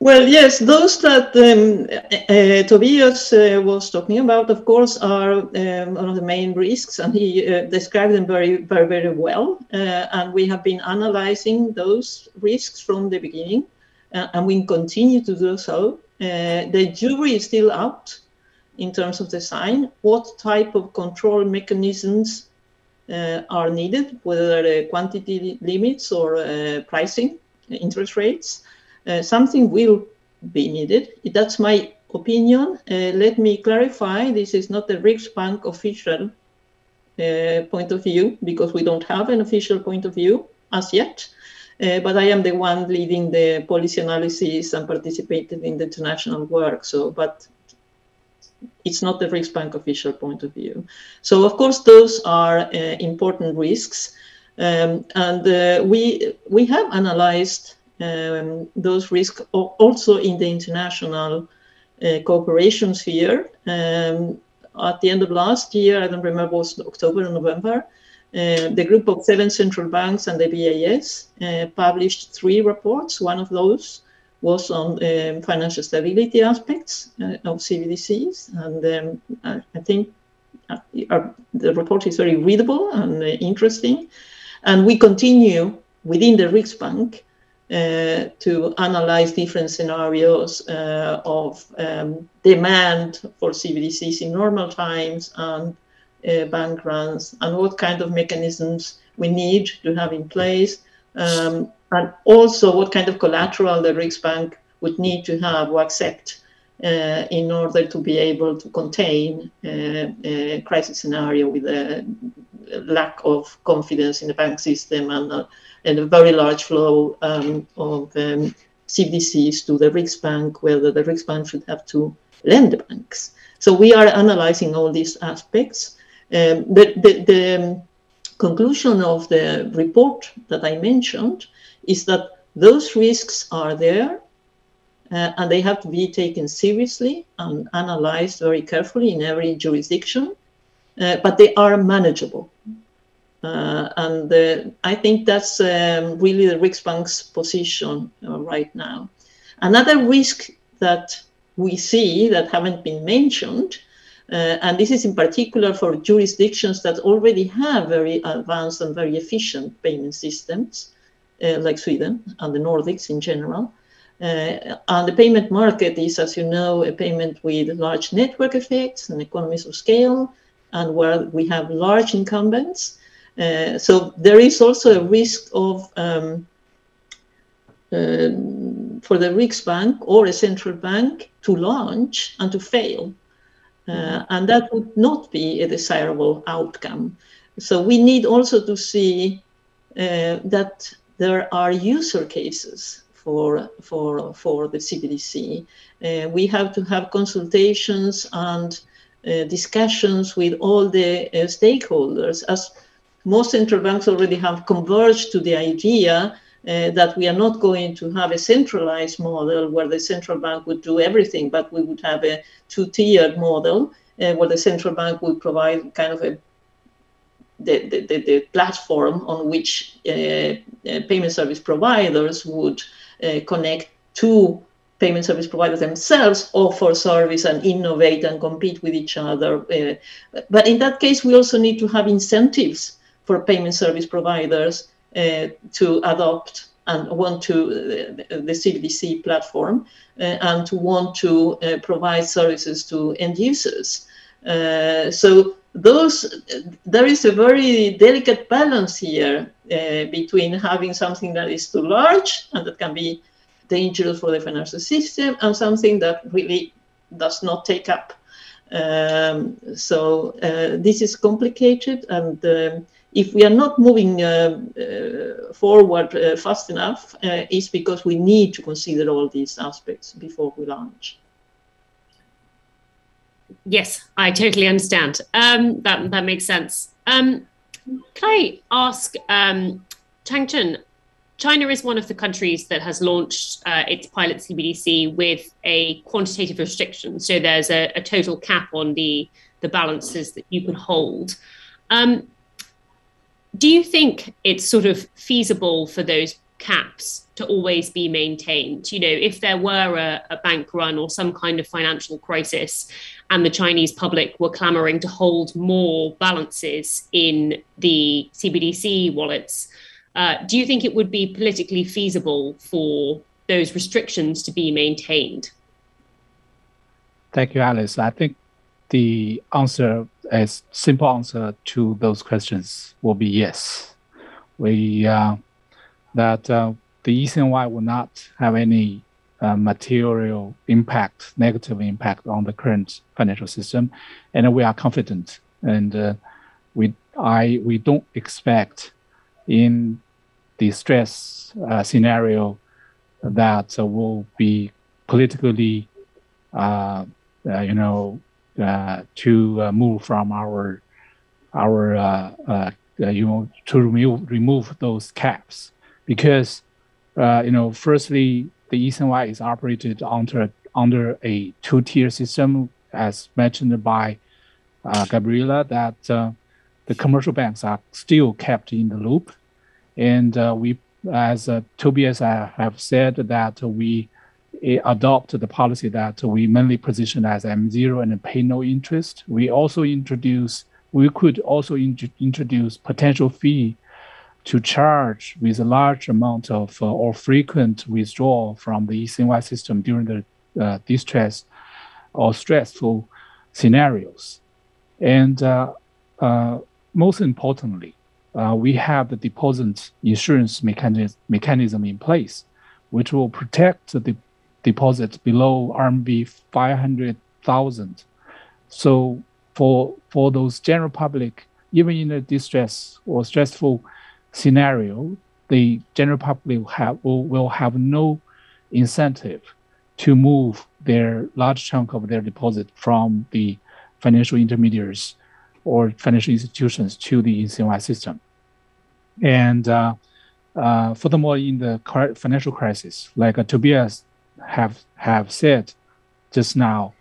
Well, yes, those that um, uh, Tobias uh, was talking about, of course, are um, one of the main risks, and he uh, described them very, very, very well. Uh, and we have been analyzing those risks from the beginning, uh, and we continue to do so. Uh, the jury is still out in terms of design. What type of control mechanisms are needed, whether quantity limits or pricing, interest rates? Uh, something will be needed. That's my opinion. Uh, let me clarify, this is not the Riksbank official uh, point of view because we don't have an official point of view as yet. Uh, but I am the one leading the policy analysis and participated in the international work. So, but it's not the Riksbank official point of view. So, of course, those are uh, important risks, um, and uh, we we have analyzed um, those risks also in the international uh, cooperation sphere. Um, at the end of last year, I don't remember, was October or November, uh, the group of seven central banks and the BIS uh, published three reports. One of those was on um, financial stability aspects uh, of CBDCs. And um, I, think uh, the report is very readable and uh, interesting. And we continue within the Riksbank uh, to analyze different scenarios uh, of um, demand for CBDCs in normal times and uh, bank runs, and what kind of mechanisms we need to have in place, um, and also what kind of collateral the Riksbank would need to have or accept uh, in order to be able to contain uh, a crisis scenario with a lack of confidence in the bank system and and a very large flow um, of um, CBDCs to the Riksbank, whether the Riksbank should have to lend the banks. So we are analyzing all these aspects. Um, the, the, the um, conclusion of the report that I mentioned is that those risks are there uh, and they have to be taken seriously and analyzed very carefully in every jurisdiction, uh, but they are manageable. Uh, and uh, I think that's um, really the Riksbank's position uh, right now. Another risk that we see that haven't been mentioned, uh, and this is in particular for jurisdictions that already have very advanced and very efficient payment systems, like Sweden and the Nordics in general. Uh, and the payment market is, as you know, a payment with large network effects and economies of scale, and where we have large incumbents. Uh, so there is also a risk of um, uh, for the Riksbank or a central bank to launch and to fail. Uh, and that would not be a desirable outcome. So we need also to see uh, that there are user cases for, for, for the CBDC. Uh, we have to have consultations and uh, discussions with all the stakeholders as most central banks already have converged to the idea uh, that we are not going to have a centralized model where the central bank would do everything, but we would have a two-tiered model uh, where the central bank would provide kind of a the, the, the, platform on which uh, uh, payment service providers would uh, connect to payment service providers themselves offer service and innovate and compete with each other. Uh, but in that case, we also need to have incentives for payment service providers uh, to adopt and want to uh, the CBDC platform and to want to provide services to end users. so those there is a very delicate balance here uh, between having something that is too large and that can be dangerous for the financial system and something that really does not take up um, so uh, this is complicated and um, if we are not moving uh, uh forward uh, fast enough uh, it's because we need to consider all these aspects before we launch Yes, I totally understand. Um, that that makes sense. Um, can I ask, um, Changchun, China is one of the countries that has launched uh, its pilot CBDC with a quantitative restriction. So there's a, a, total cap on the the balances that you can hold. Um, do you think it's sort of feasible for those caps to always be maintained. You know, if there were a, a, bank run or some kind of financial crisis and the Chinese public were clamoring to hold more balances in the CBDC wallets, uh, do you think it would be politically feasible for those restrictions to be maintained? Thank you, Alice. I think the answer, a simple answer to those questions, will be yes. We uh, that uh, the ECNY will not have any uh, material impact, negative impact on the current financial system, and we are confident. And uh, we, I, we don't expect in the stress uh, scenario that uh, will be politically, uh, you know, to move from our, our, you know, to remove remove those caps because uh, you know, firstly, the ECNY is operated under under a two-tier system, as mentioned by uh, Gabriela, that uh, the commercial banks are still kept in the loop, and uh, we, as uh, Tobias have said, that we eh, adopt the policy that we mainly position as M0 and pay no interest. We also introduce, we could also in introduce potential fee to charge with a large amount of uh, or frequent withdrawal from the ECNY system during the uh, distress or stressful scenarios. And uh, uh most importantly, uh, we have the deposit insurance mechanism, mechanism in place, which will protect the deposit below RMB 500,000. So for, for those general public, even in a distress or stressful scenario, the general public will have, will, will have no incentive to move their large chunk of their deposit from the financial intermediaries or financial institutions to the ECNY system. And uh, uh, furthermore, in the financial crisis, like uh, Tobias have have said just now,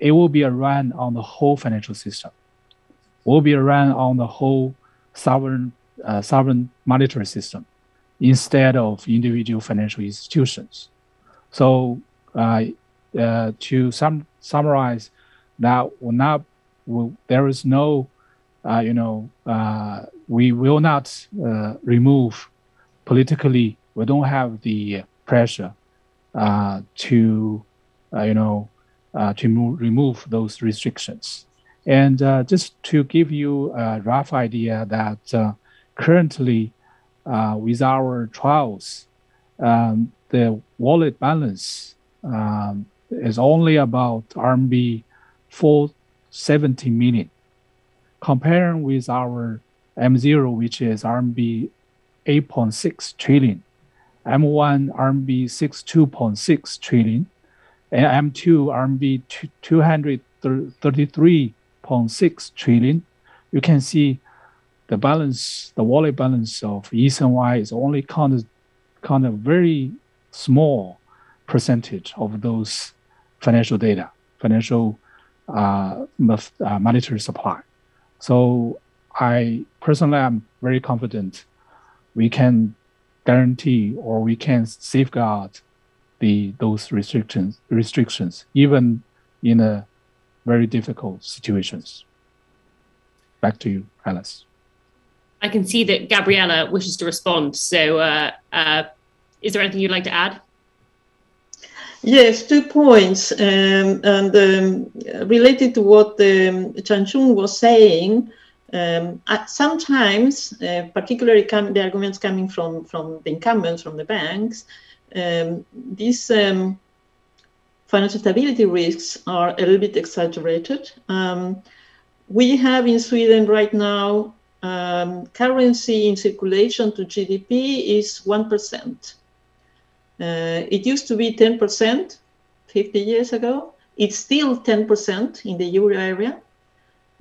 it will be a run on the whole financial system. Will be a run on the whole sovereign uh, sovereign monetary system instead of individual financial institutions. So uh, uh, to sum, summarize, that will not will, there is no uh, you know uh, we will not uh, remove politically we don't have the pressure to you know to move, remove those restrictions. And just to give you a rough idea that currently uh, with our trials, um, the wallet balance um, is only about RMB 470 million. Comparing with our M0, which is RMB 8.6 trillion, M1 RMB 62.6 trillion, and M2 RMB 233.6 trillion, you can see the balance, the wallet balance of ECNY is only counted, kind of very small percentage of those financial data, financial uh, uh, monetary supply. So I personally am very confident we can guarantee or we can safeguard the those restrictions restrictions even in a very difficult situations. Back to you, Alice. I can see that Gabriela wishes to respond. So, uh, uh, is there anything you'd like to add? Yes, two points, um, and um, related to what um, Changchun was saying. Um, sometimes, uh, particularly the arguments coming from from the incumbents, from the banks, um, these um, financial stability risks are a little bit exaggerated. Um, we have in Sweden right now um, currency in circulation to GDP is 1%. Uh, it used to be 10% 50 years ago. It's still 10% in the euro area.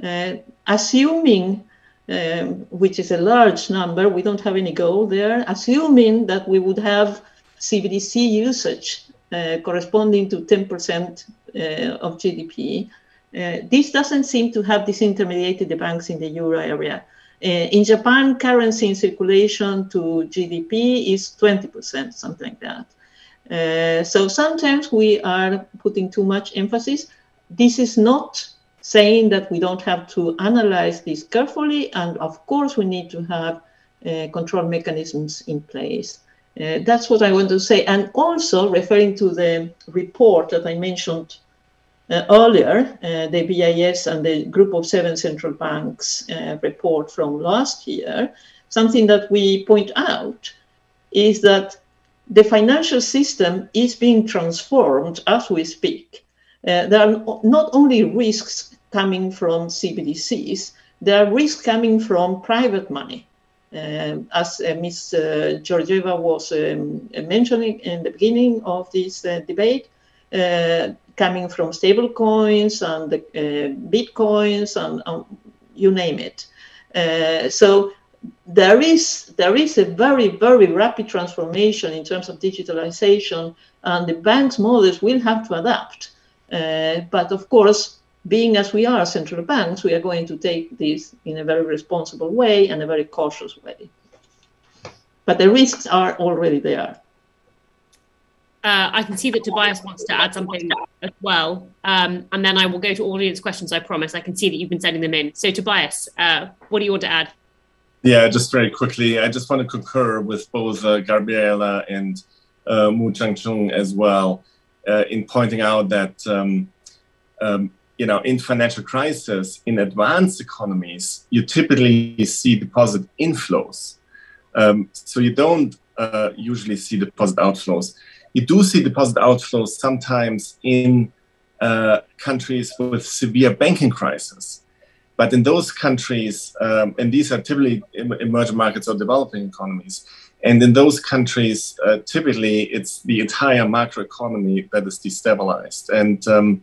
Uh, assuming, um, which is a large number, we don't have any goal there, assuming that we would have CBDC usage uh, corresponding to 10% uh, of GDP, uh, this doesn't seem to have disintermediated the banks in the euro area. Uh, in Japan, currency in circulation to GDP is 20%, something like that. Uh, so sometimes we are putting too much emphasis. This is not saying that we don't have to analyze this carefully, and of course we need to have uh, control mechanisms in place. Uh, that's what I want to say. And also referring to the report that I mentioned uh, earlier, uh, the BIS and the Group of Seven Central Banks uh, report from last year, something that we point out is that the financial system is being transformed as we speak. Uh, there are not only risks coming from CBDCs, there are risks coming from private money. Uh, as uh, Ms. Uh, Georgieva was um, mentioning in the beginning of this uh, debate, coming from stable coins and the bitcoins and, you name it. so there is there is a very very rapid transformation in terms of digitalization, and the banks' models will have to adapt. Uh, but of course, being as we are central banks, we are going to take this in a very responsible way and a very cautious way. But the risks are already there. Uh, I can see that Tobias wants to add something as well. Um, and then I will go to audience questions, I promise. I can see that you've been sending them in. So, Tobias, uh, what do you want to add? Yeah, just very quickly, I just want to concur with both uh, Gabriela and uh, Mu Changchun as well uh, in pointing out that um, um, you know, in financial crisis, in advanced economies, you typically see deposit inflows. Um, so you don't uh, usually see deposit outflows. You do see deposit outflows sometimes in uh, countries with severe banking crisis. But in those countries, um, and these are typically emerging markets or developing economies, and in those countries, uh, typically it's the entire macroeconomy that is destabilized. And um,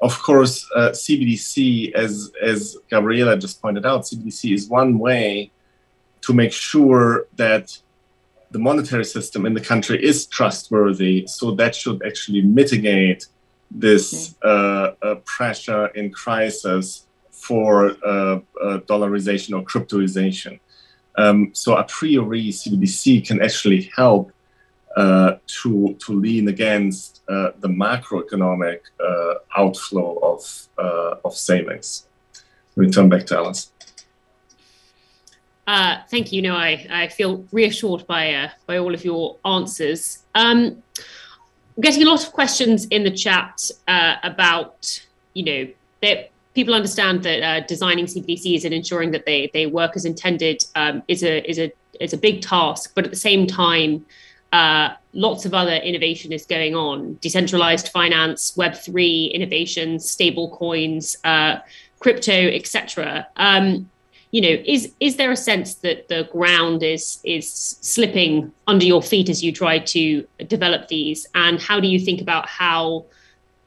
of course, uh, CBDC, as as Gabriela just pointed out, CBDC is one way to make sure that the monetary system in the country is trustworthy. So that should actually mitigate this uh, uh, pressure in crisis for uh, uh, dollarization or cryptoization. Um, so a priori, CBDC can actually help uh, to to lean against uh, the macroeconomic uh, outflow of uh, of savings. Return back to Alice. Uh, thank you. No, I, I feel reassured by uh, by all of your answers. Um, I'm getting a lot of questions in the chat about you know that people understand that designing CBDCs and ensuring that they they work as intended um, is a is a is a big task, but at the same time uh, lots of other innovation is going on decentralized finance web3 innovations stable coins uh, crypto etc um, you know is is there a sense that the ground is is slipping under your feet as you try to develop these and how do you think about how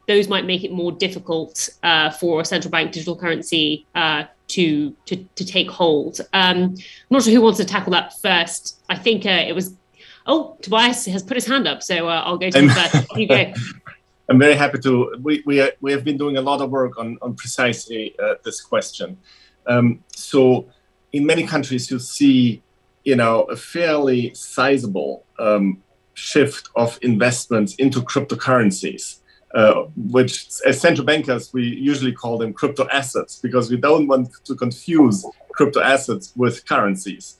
those might make it more difficult uh, for a central bank digital currency uh, to, to to take hold. Um, I'm not sure who wants to tackle that first. I think uh, it was Oh, Tobias has put his hand up, so uh, I'll go to him first. You go. I'm very happy to. We, we, we have been doing a lot of work on, on precisely uh, this question. Um, so, in many countries, you see, you know, a fairly sizable um, shift of investments into cryptocurrencies, uh, which, as central bankers, we usually call them crypto assets because we don't want to confuse crypto assets with currencies.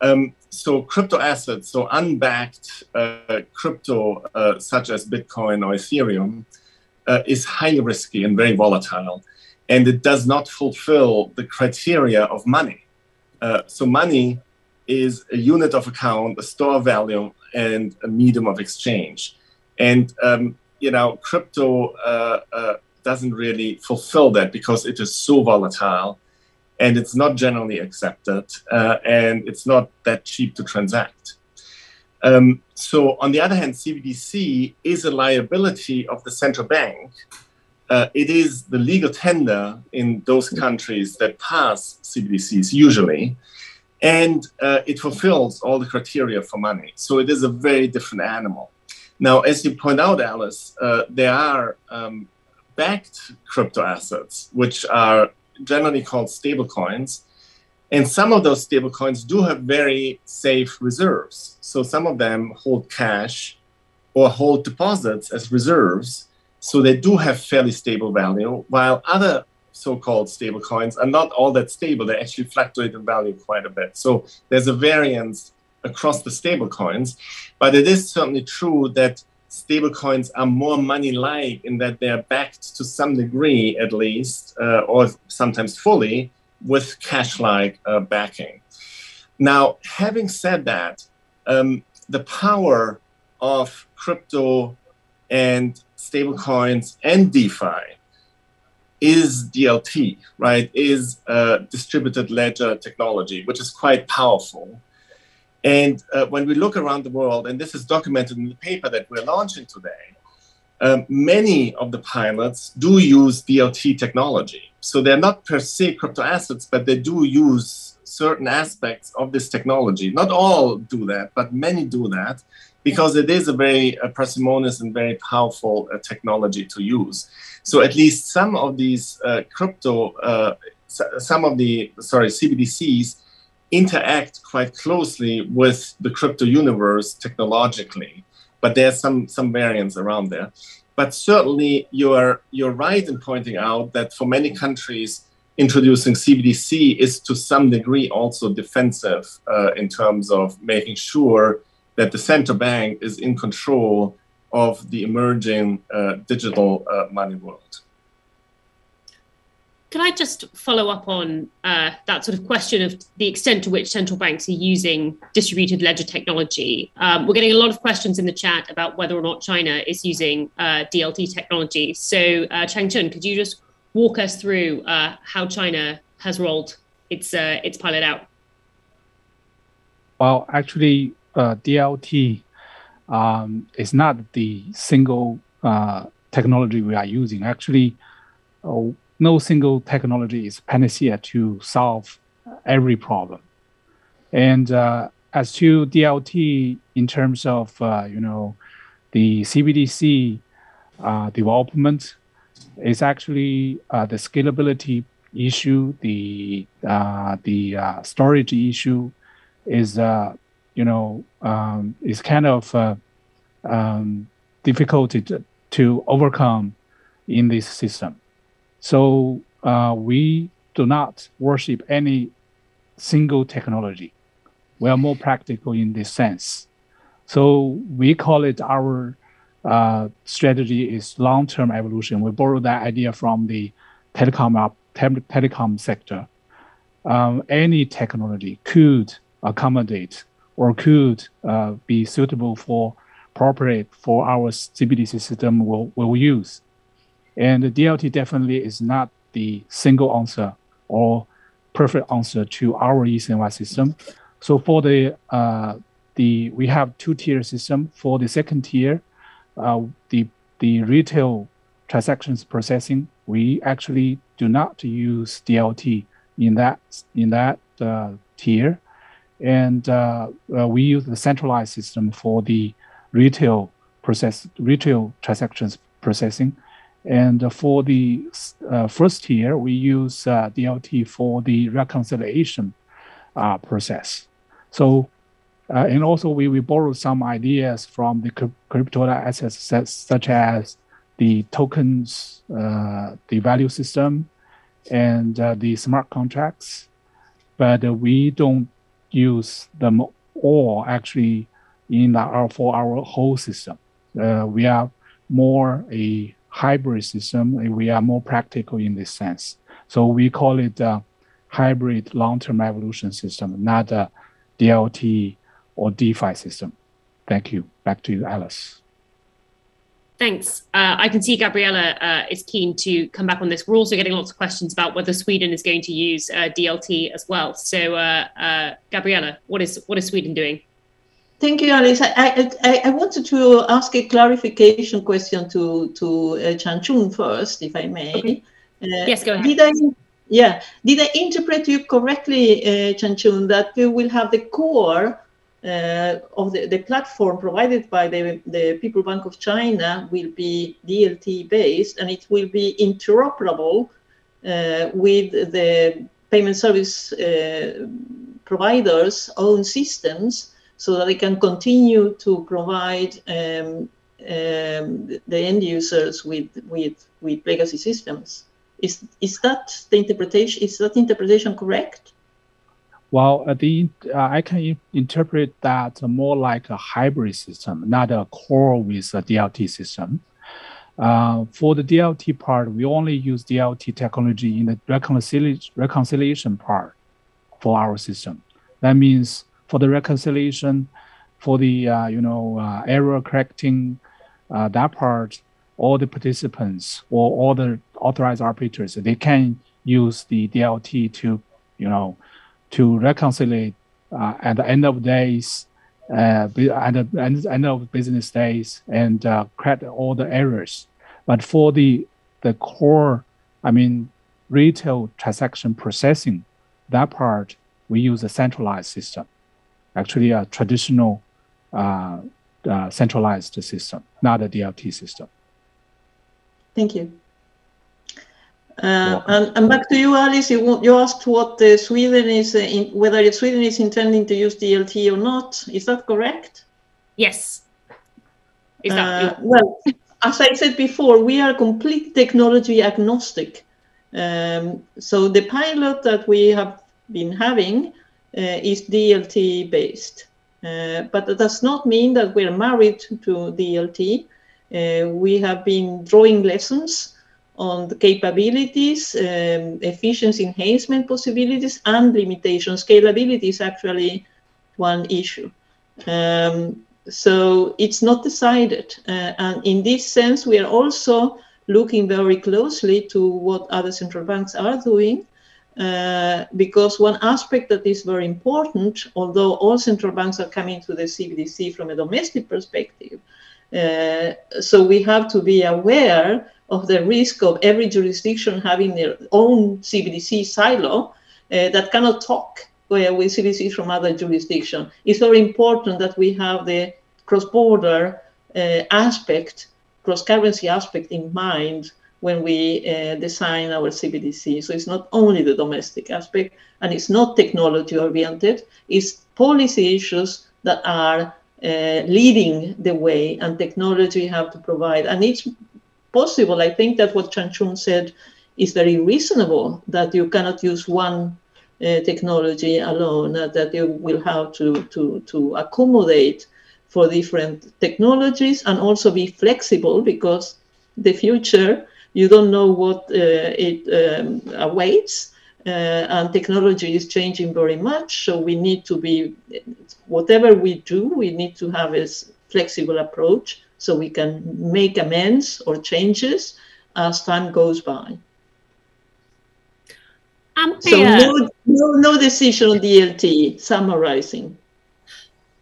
Um, so crypto assets, so unbacked uh, crypto uh, such as Bitcoin or Ethereum, uh, is highly risky and very volatile, and it does not fulfill the criteria of money. Uh, so money is a unit of account, a store value, and a medium of exchange. And um, you know, crypto uh, uh, doesn't really fulfill that because it is so volatile and it's not generally accepted, uh, and it's not that cheap to transact. Um, so, on the other hand, CBDC is a liability of the central bank. Uh, it is the legal tender in those countries that pass CBDCs usually, and uh, it fulfills all the criteria for money. So, it is a very different animal. Now, as you point out, Alice, uh, there are um, backed crypto assets, which are generally called stablecoins. And some of those stablecoins do have very safe reserves. So some of them hold cash or hold deposits as reserves. So they do have fairly stable value, while other so-called stable coins are not all that stable. They actually fluctuate in value quite a bit. So there's a variance across the stable coins. But it is certainly true that stable coins are more money-like in that they are backed to some degree, at least, uh, or sometimes fully, with cash-like uh, backing. Now, having said that, um, the power of crypto and stablecoins and DeFi is DLT, right? Is uh, distributed ledger technology, which is quite powerful. And uh, when we look around the world, and this is documented in the paper that we're launching today, um, many of the pilots do use DLT technology. So they're not per se crypto assets, but they do use certain aspects of this technology. Not all do that, but many do that because it is a very uh, parsimonious and very powerful uh, technology to use. So at least some of these uh, crypto, uh, some of the sorry CBDCs interact quite closely with the crypto universe technologically, but there's some some variance around there. But certainly, you're you're right in pointing out that for many countries, introducing CBDC is to some degree also defensive uh, in terms of making sure that the central bank is in control of the emerging uh, digital uh, money world. Can I just follow up on uh, that sort of question of the extent to which central banks are using distributed ledger technology? Um, we're getting a lot of questions in the chat about whether or not China is using uh, DLT technology. So, uh, Changchun, could you just walk us through uh, how China has rolled its uh, its pilot out? Well, actually, uh, DLT um, is not the single uh, technology we are using. Actually, no single technology is panacea to solve every problem. And uh, as to DLT, in terms of uh, you know the CBDC uh, development, is actually uh, the scalability issue, the uh, the uh, storage issue, is you know um, is kind of um, difficult to, to overcome in this system. So uh, we do not worship any single technology. We are more practical in this sense. So we call it our uh, strategy is long-term evolution. We borrow that idea from the telecom up, te- telecom sector. Um, any technology could accommodate or could uh, be suitable for appropriate for our CBDC system will will use. And the DLT definitely is not the single answer or perfect answer to our e-CNY system. So for the uh, the we have two tier system. For the second tier, uh, the the retail transactions processing, we actually do not use DLT in that in that uh, tier, and uh, uh, we use the centralized system for the retail process, retail transactions processing. And for the uh, first tier, we use uh, DLT for the reconciliation uh, process. So, uh, and also we, we borrow some ideas from the crypto assets such as the tokens, the value system, and the smart contracts. But we don't use them all actually in our for our whole system. Uh, we are more a hybrid system. We are more practical in this sense. So we call it a hybrid long-term evolution system, not a DLT or DeFi system. Thank you. Back to you, Alice. Thanks. Uh, I can see Gabriela uh, is keen to come back on this. We're also getting lots of questions about whether Sweden is going to use uh, DLT as well. So, uh, uh, Gabriela, what is what is Sweden doing? Thank you, Alice. I, I, I, wanted to ask a clarification question to to uh, Chun first, if I may. Okay. yes, go ahead. Did I, yeah, did I interpret you correctly, uh, Chun, that we will have the core uh, of the, the platform provided by the, the People Bank of China will be DLT based and it will be interoperable uh, with the payment service uh, providers' own systems so that they can continue to provide um, um, the end users with, with, with legacy systems. Is, is that the interpretation? Is that interpretation correct? Well, uh, the uh, I can interpret that more like a hybrid system, not a core with a DLT system. Uh, for the DLT part, we only use DLT technology in the reconciliation, reconciliation part for our system. That means for the reconciliation, for the uh, you know uh, error correcting, uh, that part, all the participants or all the authorized arbiters, they can use the DLT to you know to reconcile uh, at the end of days, uh, at the end of business days, and uh, correct all the errors. But for the the core, I mean, retail transaction processing, that part we use a centralized system, actually a traditional uh, uh, centralized system, not a DLT system. Thank you. Uh, and, and, back to you, Alice. You, you asked what uh, Sweden is, uh, in, whether Sweden is intending to use DLT or not. Is that correct? Yes. Is that uh, well? As I said before, we are complete technology agnostic. Um, so the pilot that we have been having uh, is DLT based, uh, but that does not mean that we're married to DLT. we have been drawing lessons on the capabilities, um, efficiency enhancement possibilities, and limitations. Scalability is actually one issue. Um, so it's not decided. Uh, and in this sense, we are also looking very closely to what other central banks are doing. Uh, because one aspect that is very important, although all central banks are coming to the CBDC from a domestic perspective, uh, so we have to be aware of the risk of every jurisdiction having their own CBDC silo uh, that cannot talk with CBDCs from other jurisdictions. It's very important that we have the cross-border uh, aspect, cross-currency aspect in mind when we uh, design our CBDC. So it's not only the domestic aspect, and it's not technology oriented, it's policy issues that are uh, leading the way and technology have to provide. And it's possible. I think that what Chun said is very reasonable, that you cannot use one uh, technology alone, uh, that you will have to, to, to accommodate for different technologies and also be flexible because the future, you don't know what uh, it um, awaits. Uh, and technology is changing very much. So we need to be, whatever we do, we need to have a flexible approach so we can make amends or changes as time goes by. Um, so no, no, no decision on DLT, summarizing.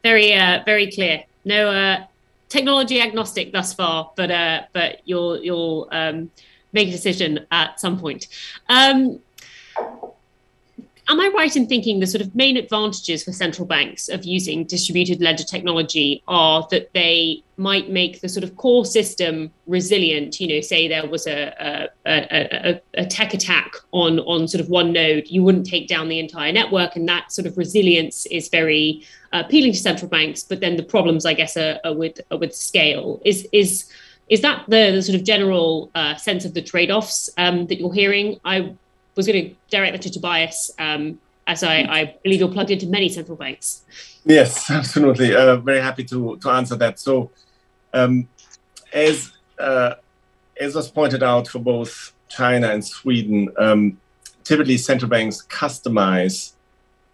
Very, uh, very clear. No uh, technology agnostic thus far, but uh, but you'll you'll um, make a decision at some point. Um, am I right in thinking the sort of main advantages for central banks of using distributed ledger technology are that they might make the sort of core system resilient? You know, say there was a, a, a, a, tech attack on, on sort of one node, you wouldn't take down the entire network, and that sort of resilience is very uh, appealing to central banks. But then the problems, I guess, are, are with are with scale. Is is is that the, the sort of general uh, sense of the trade-offs um, that you're hearing? I was going to direct that to Tobias, um, as I, I, believe you're plugged into many central banks. Yes, absolutely. Uh, very happy to, to answer that. So, um, as uh, as was pointed out for both China and Sweden, um, typically central banks customize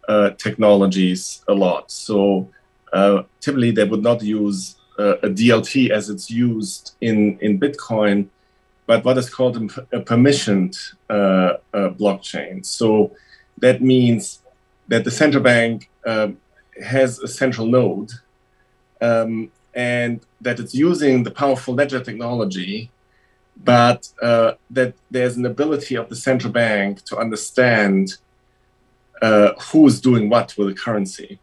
uh, technologies a lot. So, uh, typically they would not use uh, a DLT as it's used in in Bitcoin but what is called a permissioned uh, uh, blockchain. So that means that the central bank uh, has a central node um, and that it's using the powerful ledger technology, but uh, that there's an ability of the central bank to understand uh, who is doing what with the currency.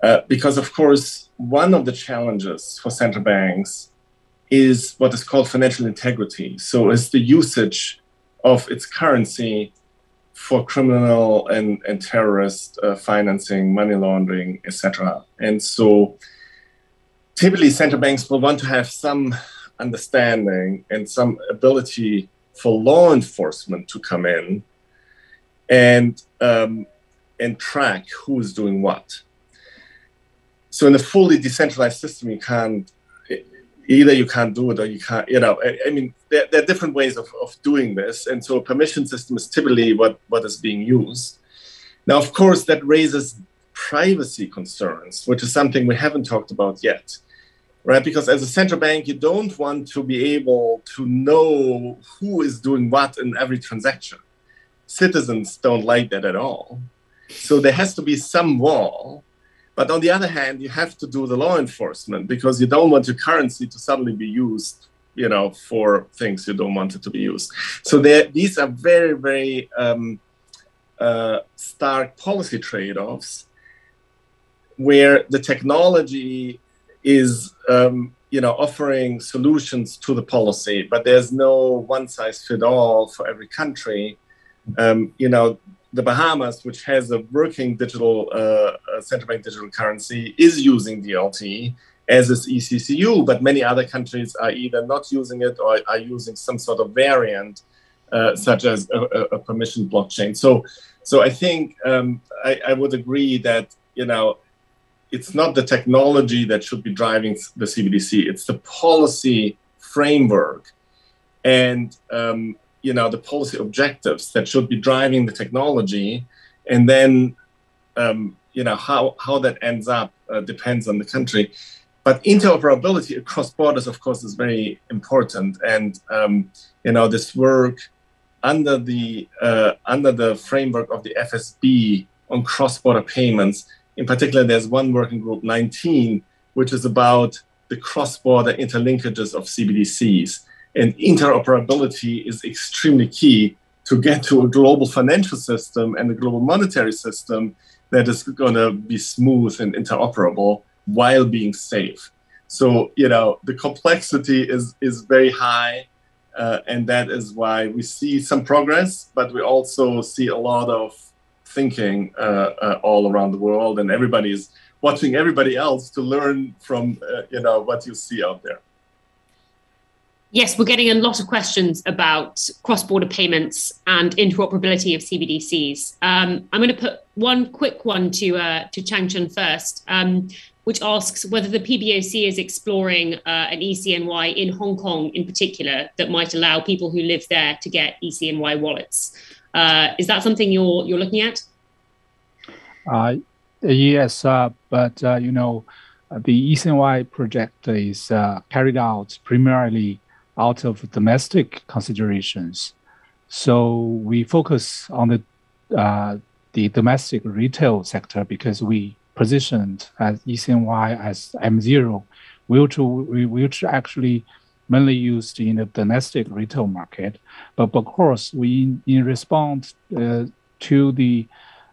Uh, because, of course, one of the challenges for central banks is what is called financial integrity. So it's the usage of its currency for criminal and, and terrorist uh, financing, money laundering, etc. And so typically central banks will want to have some understanding and some ability for law enforcement to come in and um, and track who is doing what. So in a fully decentralized system, you can't either you can't do it or you can't, you know, I, I mean, there, there, are different ways of, of doing this. And so permission system is typically what, what is being used. Now, of course, that raises privacy concerns, which is something we haven't talked about yet, right? Because as a central bank, you don't want to be able to know who is doing what in every transaction. Citizens don't like that at all. So there has to be some wall but on the other hand, you have to do the law enforcement because you don't want your currency to suddenly be used, you know, for things you don't want it to be used. So these are very, very um, uh, stark policy trade-offs where the technology is, um, you know, offering solutions to the policy, but there's no one-size-fit-all for every country. Um, you know, the Bahamas, which has a working digital uh, uh central bank digital currency, is using DLT, as is ECCU, but many other countries are either not using it or are using some sort of variant, uh, such as a, a, permission blockchain. So, so I think um, I, I, would agree that you know it's not the technology that should be driving the CBDC; it's the policy framework, and um, you know the policy objectives that should be driving the technology. And then um, you know how how that ends up uh, depends on the country. But interoperability across borders of course is very important. And um, you know this work under the uh, under the framework of the fsb on cross-border payments in particular there's one working group 19 which is about the cross-border interlinkages of cbdc's and interoperability is extremely key to get to a global financial system and a global monetary system that is going to be smooth and interoperable while being safe. So, you know, the complexity is, is very high. Uh, and that is why we see some progress, but we also see a lot of thinking uh, uh, all around the world, and everybody is watching everybody else to learn from, uh, you know, what you see out there. Yes, we're getting a lot of questions about cross border payments and interoperability of CBDCs. Um, I'm going to put one quick one to, uh, to Changchun first, um, which asks whether the PBOC is exploring uh, an ECNY in Hong Kong in particular that might allow people who live there to get ECNY wallets. Uh, is that something you're, you're looking at? Uh, yes, uh, but uh, you know, the ECNY project is carried out primarily out of domestic considerations. So we focus on the uh, the domestic retail sector because we positioned as ECNY as M0, which, which actually mainly used in the domestic retail market. But of course, we in response uh, to the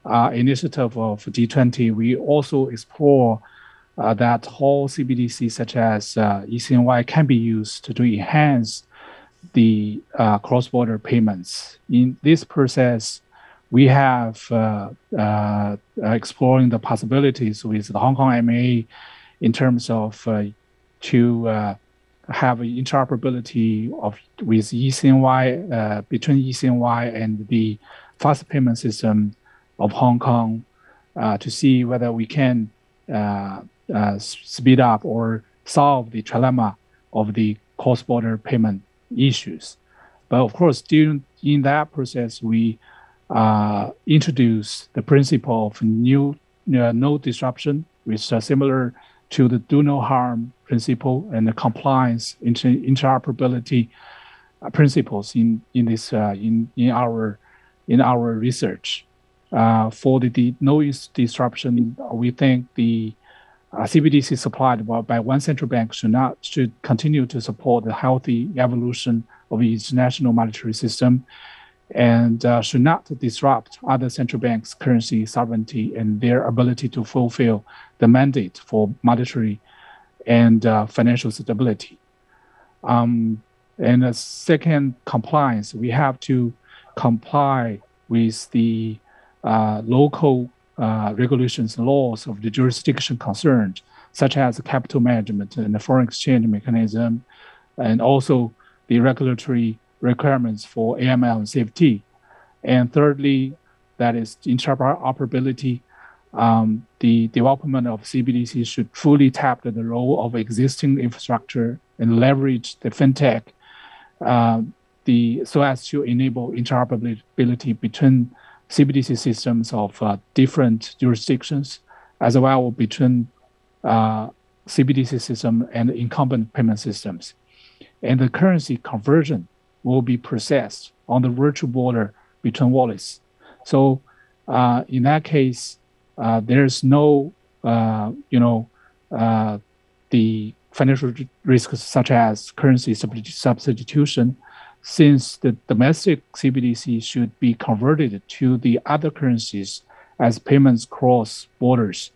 uh, initiative of G20, we also explore uh, that whole CBDC, such as uh, ECNY, can be used to enhance the uh, cross-border payments. In this process, we have uh, uh, exploring the possibilities with the Hong Kong MA in terms of to have interoperability of with ECNY between ECNY and the fast payment system of Hong Kong uh, to see whether we can uh, uh, speed up or solve the trilemma of the cross-border payment issues. But of course, during in that process, we uh, introduce the principle of new uh, no disruption, which is similar to the do no harm principle and the compliance inter interoperability uh, principles in in this in in our in our research. Uh, for the, the noise disruption, we think the uh, CBDC supplied by, one central bank should not should continue to support the healthy evolution of the international monetary system, and uh, should not disrupt other central banks' currency sovereignty and their ability to fulfill the mandate for monetary and uh, financial stability. Um, and the second, compliance. We have to comply with the uh, local uh, regulations and laws of the jurisdiction concerned, such as capital management and the foreign exchange mechanism, and also the regulatory requirements for AML and CFT. And thirdly, that is interoperability. Um, the development of CBDC should fully tap the role of existing infrastructure and leverage the fintech uh, the so as to enable interoperability between CBDC systems of uh, different jurisdictions, as well between uh, CBDC system and incumbent payment systems. And the currency conversion will be processed on the virtual border between wallets. So uh, in that case, uh, there's no, uh, you know, uh, the financial risks such as currency substitution since the domestic CBDC should be converted to the other currencies as payments cross borders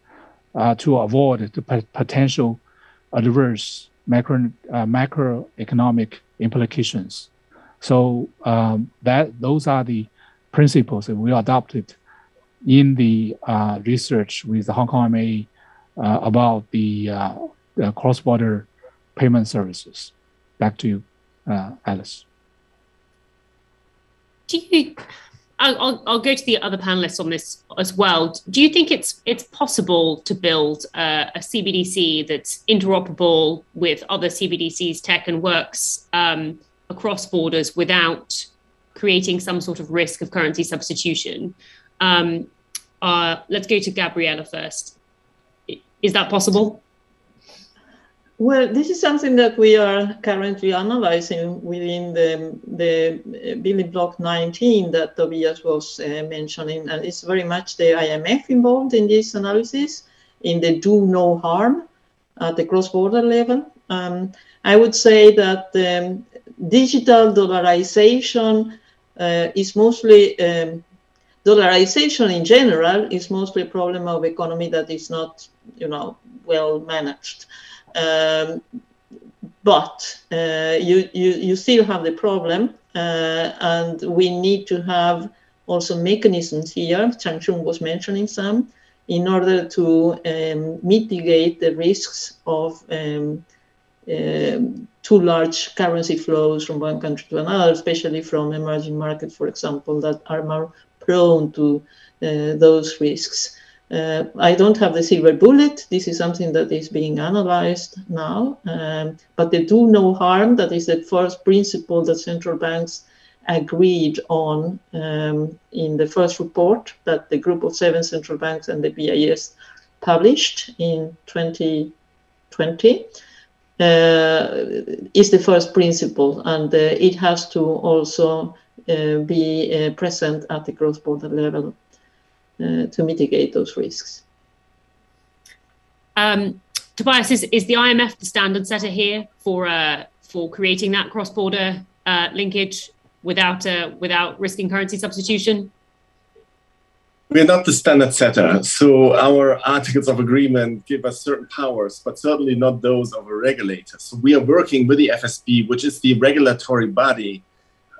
uh, to avoid the potential adverse macro, uh, macroeconomic implications. So um, that those are the principles that we adopted in the uh, research with the Hong Kong MA uh, about the, uh, the cross-border payment services. Back to you, uh, Alice do you I'll, I'll, go to the other panelists on this as well. Do you think it's it's possible to build a CBDC that's interoperable with other CBDCs tech and works um, across borders without creating some sort of risk of currency substitution? Um, uh, let's go to Gabriela first. Is that possible? Well, this is something that we are currently analyzing within the, the building block 19 that Tobias was uh, mentioning, and it's very much the IMF involved in this analysis, in the do no harm at the cross-border level. Um, I would say that um, digital dollarization uh, is mostly um, dollarization in general is mostly a problem of economy that is not, you know, well managed. Um, but uh, you, you, you still have the problem, uh, and we need to have also mechanisms here. Changchun was mentioning some in order to um, mitigate the risks of um, um, too large currency flows from one country to another, especially from emerging markets, for example, that are more prone to uh, those risks. Uh, I don't have the silver bullet. This is something that is being analyzed now. Um, but they do no harm. That is the first principle that central banks agreed on um, in the first report that the group of seven central banks and the BIS published in 2020. Uh, is the first principle, and uh, it has to also uh, be uh, present at the cross-border level uh, to mitigate those risks. Um, Tobias, is, is the IMF the standard setter here for uh, for creating that cross-border uh, linkage without uh, without risking currency substitution? we're not the standard setter, so our articles of agreement give us certain powers, but certainly not those of a regulator. So we are working with the FSB, which is the regulatory body,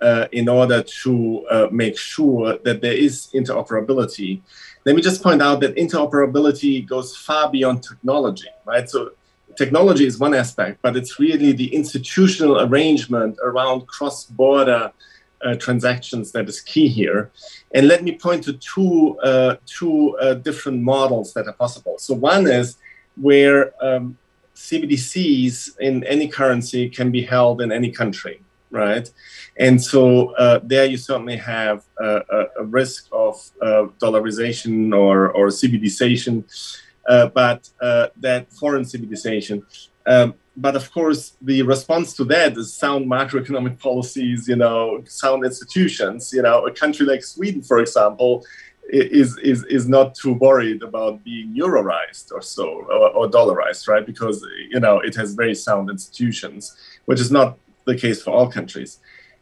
uh, in order to uh, make sure that there is interoperability. Let me just point out that interoperability goes far beyond technology, right? So technology is one aspect, but it's really the institutional arrangement around cross-border uh, transactions that is key here. And let me point to two, uh, two uh, different models that are possible. So one is where um, CBDCs in any currency can be held in any country, right? And so uh, there you certainly have a, a risk of uh, dollarization or, or CBDization, uh, but that foreign CBDization. Um, but of course, the response to that is sound macroeconomic policies, you know, sound institutions. You know, a country like Sweden, for example, is is is not too worried about being euroized or so or, or dollarized, right? Because you know it has very sound institutions, which is not the case for all countries.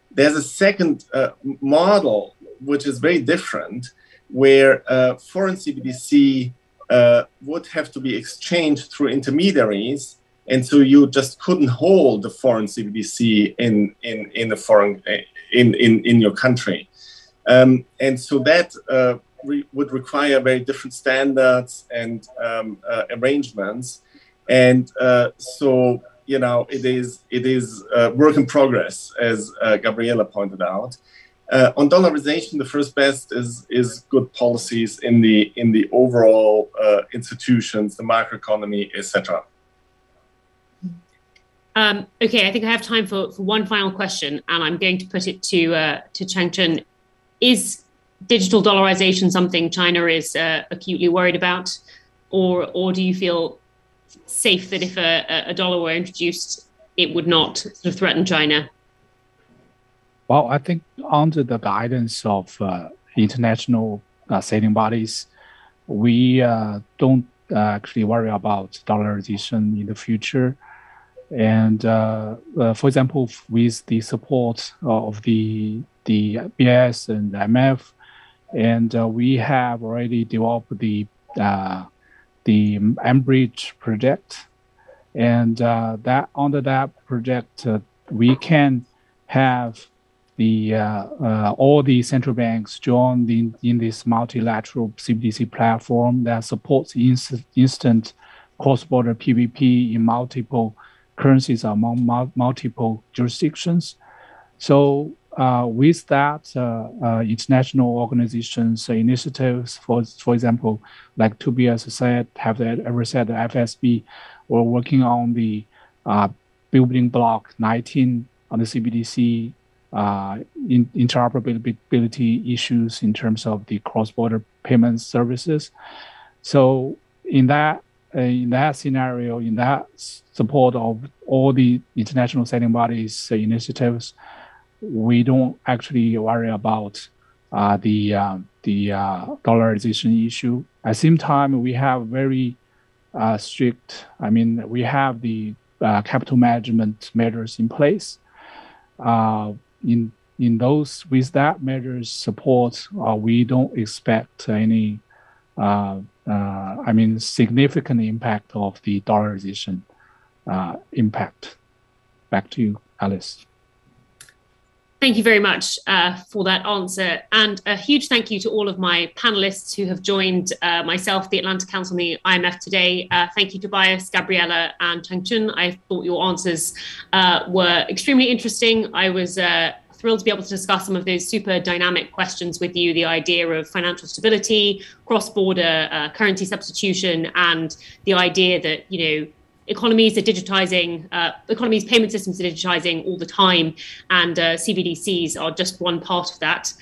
There's a second uh, model which is very different, where uh, foreign CBDC uh, would have to be exchanged through intermediaries and so you just couldn't hold the foreign CBDC in in in a foreign in in in your country, um, and so that uh, re- would require very different standards and um, uh, arrangements, and uh, so you know it is it is work in progress as uh, Gabriela pointed out. Uh, on dollarization, the first best is is good policies in the in the overall uh, institutions, the macroeconomy, etc. Um, okay, I think I have time for, for one final question, and I'm going to put it to uh, to Changchun. Is digital dollarization something China is uh, acutely worried about, or or do you feel safe that if a, a dollar were introduced, it would not sort of threaten China? Well, I think under the guidance of uh, international uh, setting bodies, we uh, don't uh, actually worry about dollarization in the future and uh, uh, for example, with the support of the the BIS and IMF, and we have already developed the uh, the mBridge project, and uh, that under that project uh, we can have the all the central banks join in, in this multilateral CBDC platform that supports instant, instant cross-border PVP in multiple currencies among multiple jurisdictions. So uh, with that, uh, uh, international organizations uh, initiatives, for for example, like to be Tobias said, have the, ever said the FSB, we're working on the uh, building block 19 on the CBDC uh, in, interoperability issues in terms of the cross-border payment services. So in that in that scenario, in that support of all the international setting bodies initiatives, we don't actually worry about uh, the uh, the uh, dollarization issue. At the same time, we have very uh, strict. I mean, we have the uh, capital management measures in place. in in those with that measures support, we don't expect any I mean, significant impact of the dollarization impact. Back to you, Alice. Thank you very much uh, for that answer. And a huge thank you to all of my panelists who have joined uh, myself, the Atlantic Council, and the IMF today. Uh, thank you, Tobias, Gabriela, and Changchun. I thought your answers uh, were extremely interesting. I was uh, thrilled to be able to discuss some of those super dynamic questions with you the idea of financial stability, cross border uh, currency substitution, and the idea that, you know, economies are digitizing, uh, economies, payment systems are digitizing all the time, and uh, CBDCs are just one part of that.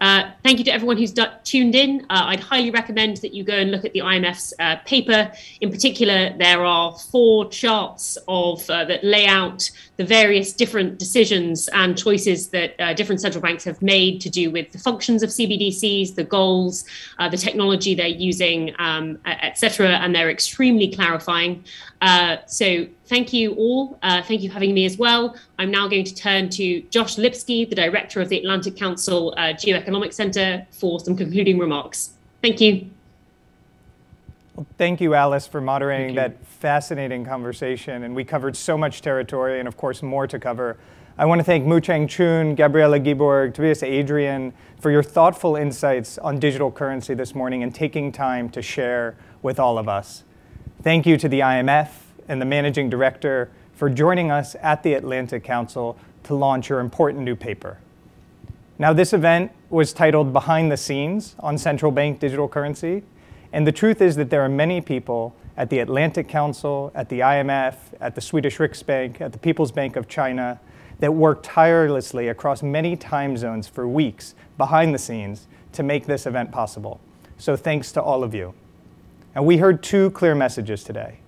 Uh, thank you to everyone who's tuned in. Uh, I'd highly recommend that you go and look at the IMF's uh, paper. In particular, there are four charts of uh, that lay out the various different decisions and choices that uh, different central banks have made to do with the functions of CBDCs, the goals, uh, the technology they're using, um, etc. And they're extremely clarifying. so thank you all. Uh, thank you for having me as well. I'm now going to turn to Josh Lipsky, the director of the Atlantic Council uh, Geoeconomic Center, for some concluding remarks. Thank you. Well, thank you, Alice, for moderating that fascinating conversation. And we covered so much territory and, of course, more to cover. I want to thank Mu Changchun, Gabriela Guibourg, Tobias Adrian for your thoughtful insights on digital currency this morning and taking time to share with all of us. Thank you to the IMF and the managing director for joining us at the Atlantic Council to launch your important new paper. Now, this event was titled Behind the Scenes on Central Bank Digital Currency. And the truth is that there are many people at the Atlantic Council, at the IMF, at the Swedish Riksbank, at the People's Bank of China that work tirelessly across many time zones for weeks behind the scenes to make this event possible. So thanks to all of you. And we heard two clear messages today.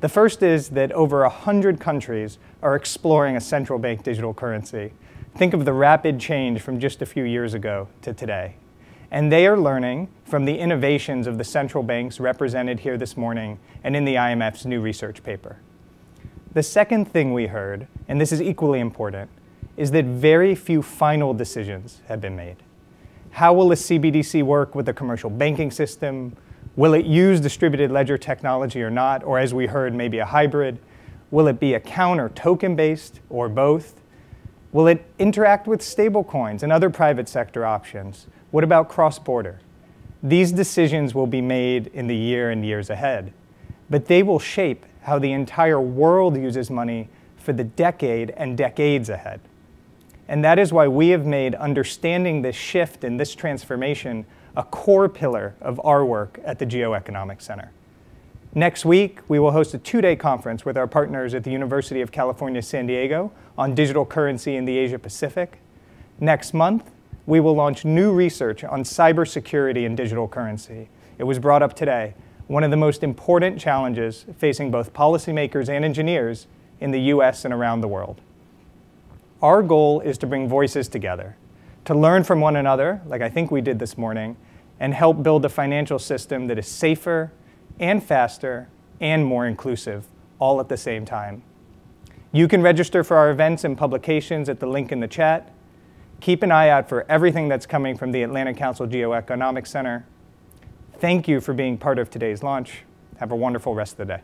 The first is that over 100 countries are exploring a central bank digital currency. Think of the rapid change from just a few years ago to today. And they are learning from the innovations of the central banks represented here this morning and in the IMF's new research paper. The second thing we heard, and this is equally important, is that very few final decisions have been made. How will a CBDC work with the commercial banking system? Will it use distributed ledger technology or not? Or as we heard, maybe a hybrid? Will it be account or token based or both? Will it interact with stablecoins and other private sector options? What about cross border? These decisions will be made in the year and years ahead, but they will shape how the entire world uses money for the decade and decades ahead. And that is why we have made understanding this shift and this transformation a core pillar of our work at the Geoeconomic Center. Next week, we will host a two day conference with our partners at the University of California, San Diego on digital currency in the Asia Pacific. Next month, we will launch new research on cybersecurity and digital currency. It was brought up today, one of the most important challenges facing both policymakers and engineers in the US and around the world. Our goal is to bring voices together, to learn from one another, like I think we did this morning, and help build a financial system that is safer and faster and more inclusive, all at the same time. You can register for our events and publications at the link in the chat Keep an eye out for everything that's coming from the Atlantic Council Geoeconomic Center. Thank you for being part of today's launch. Have a wonderful rest of the day.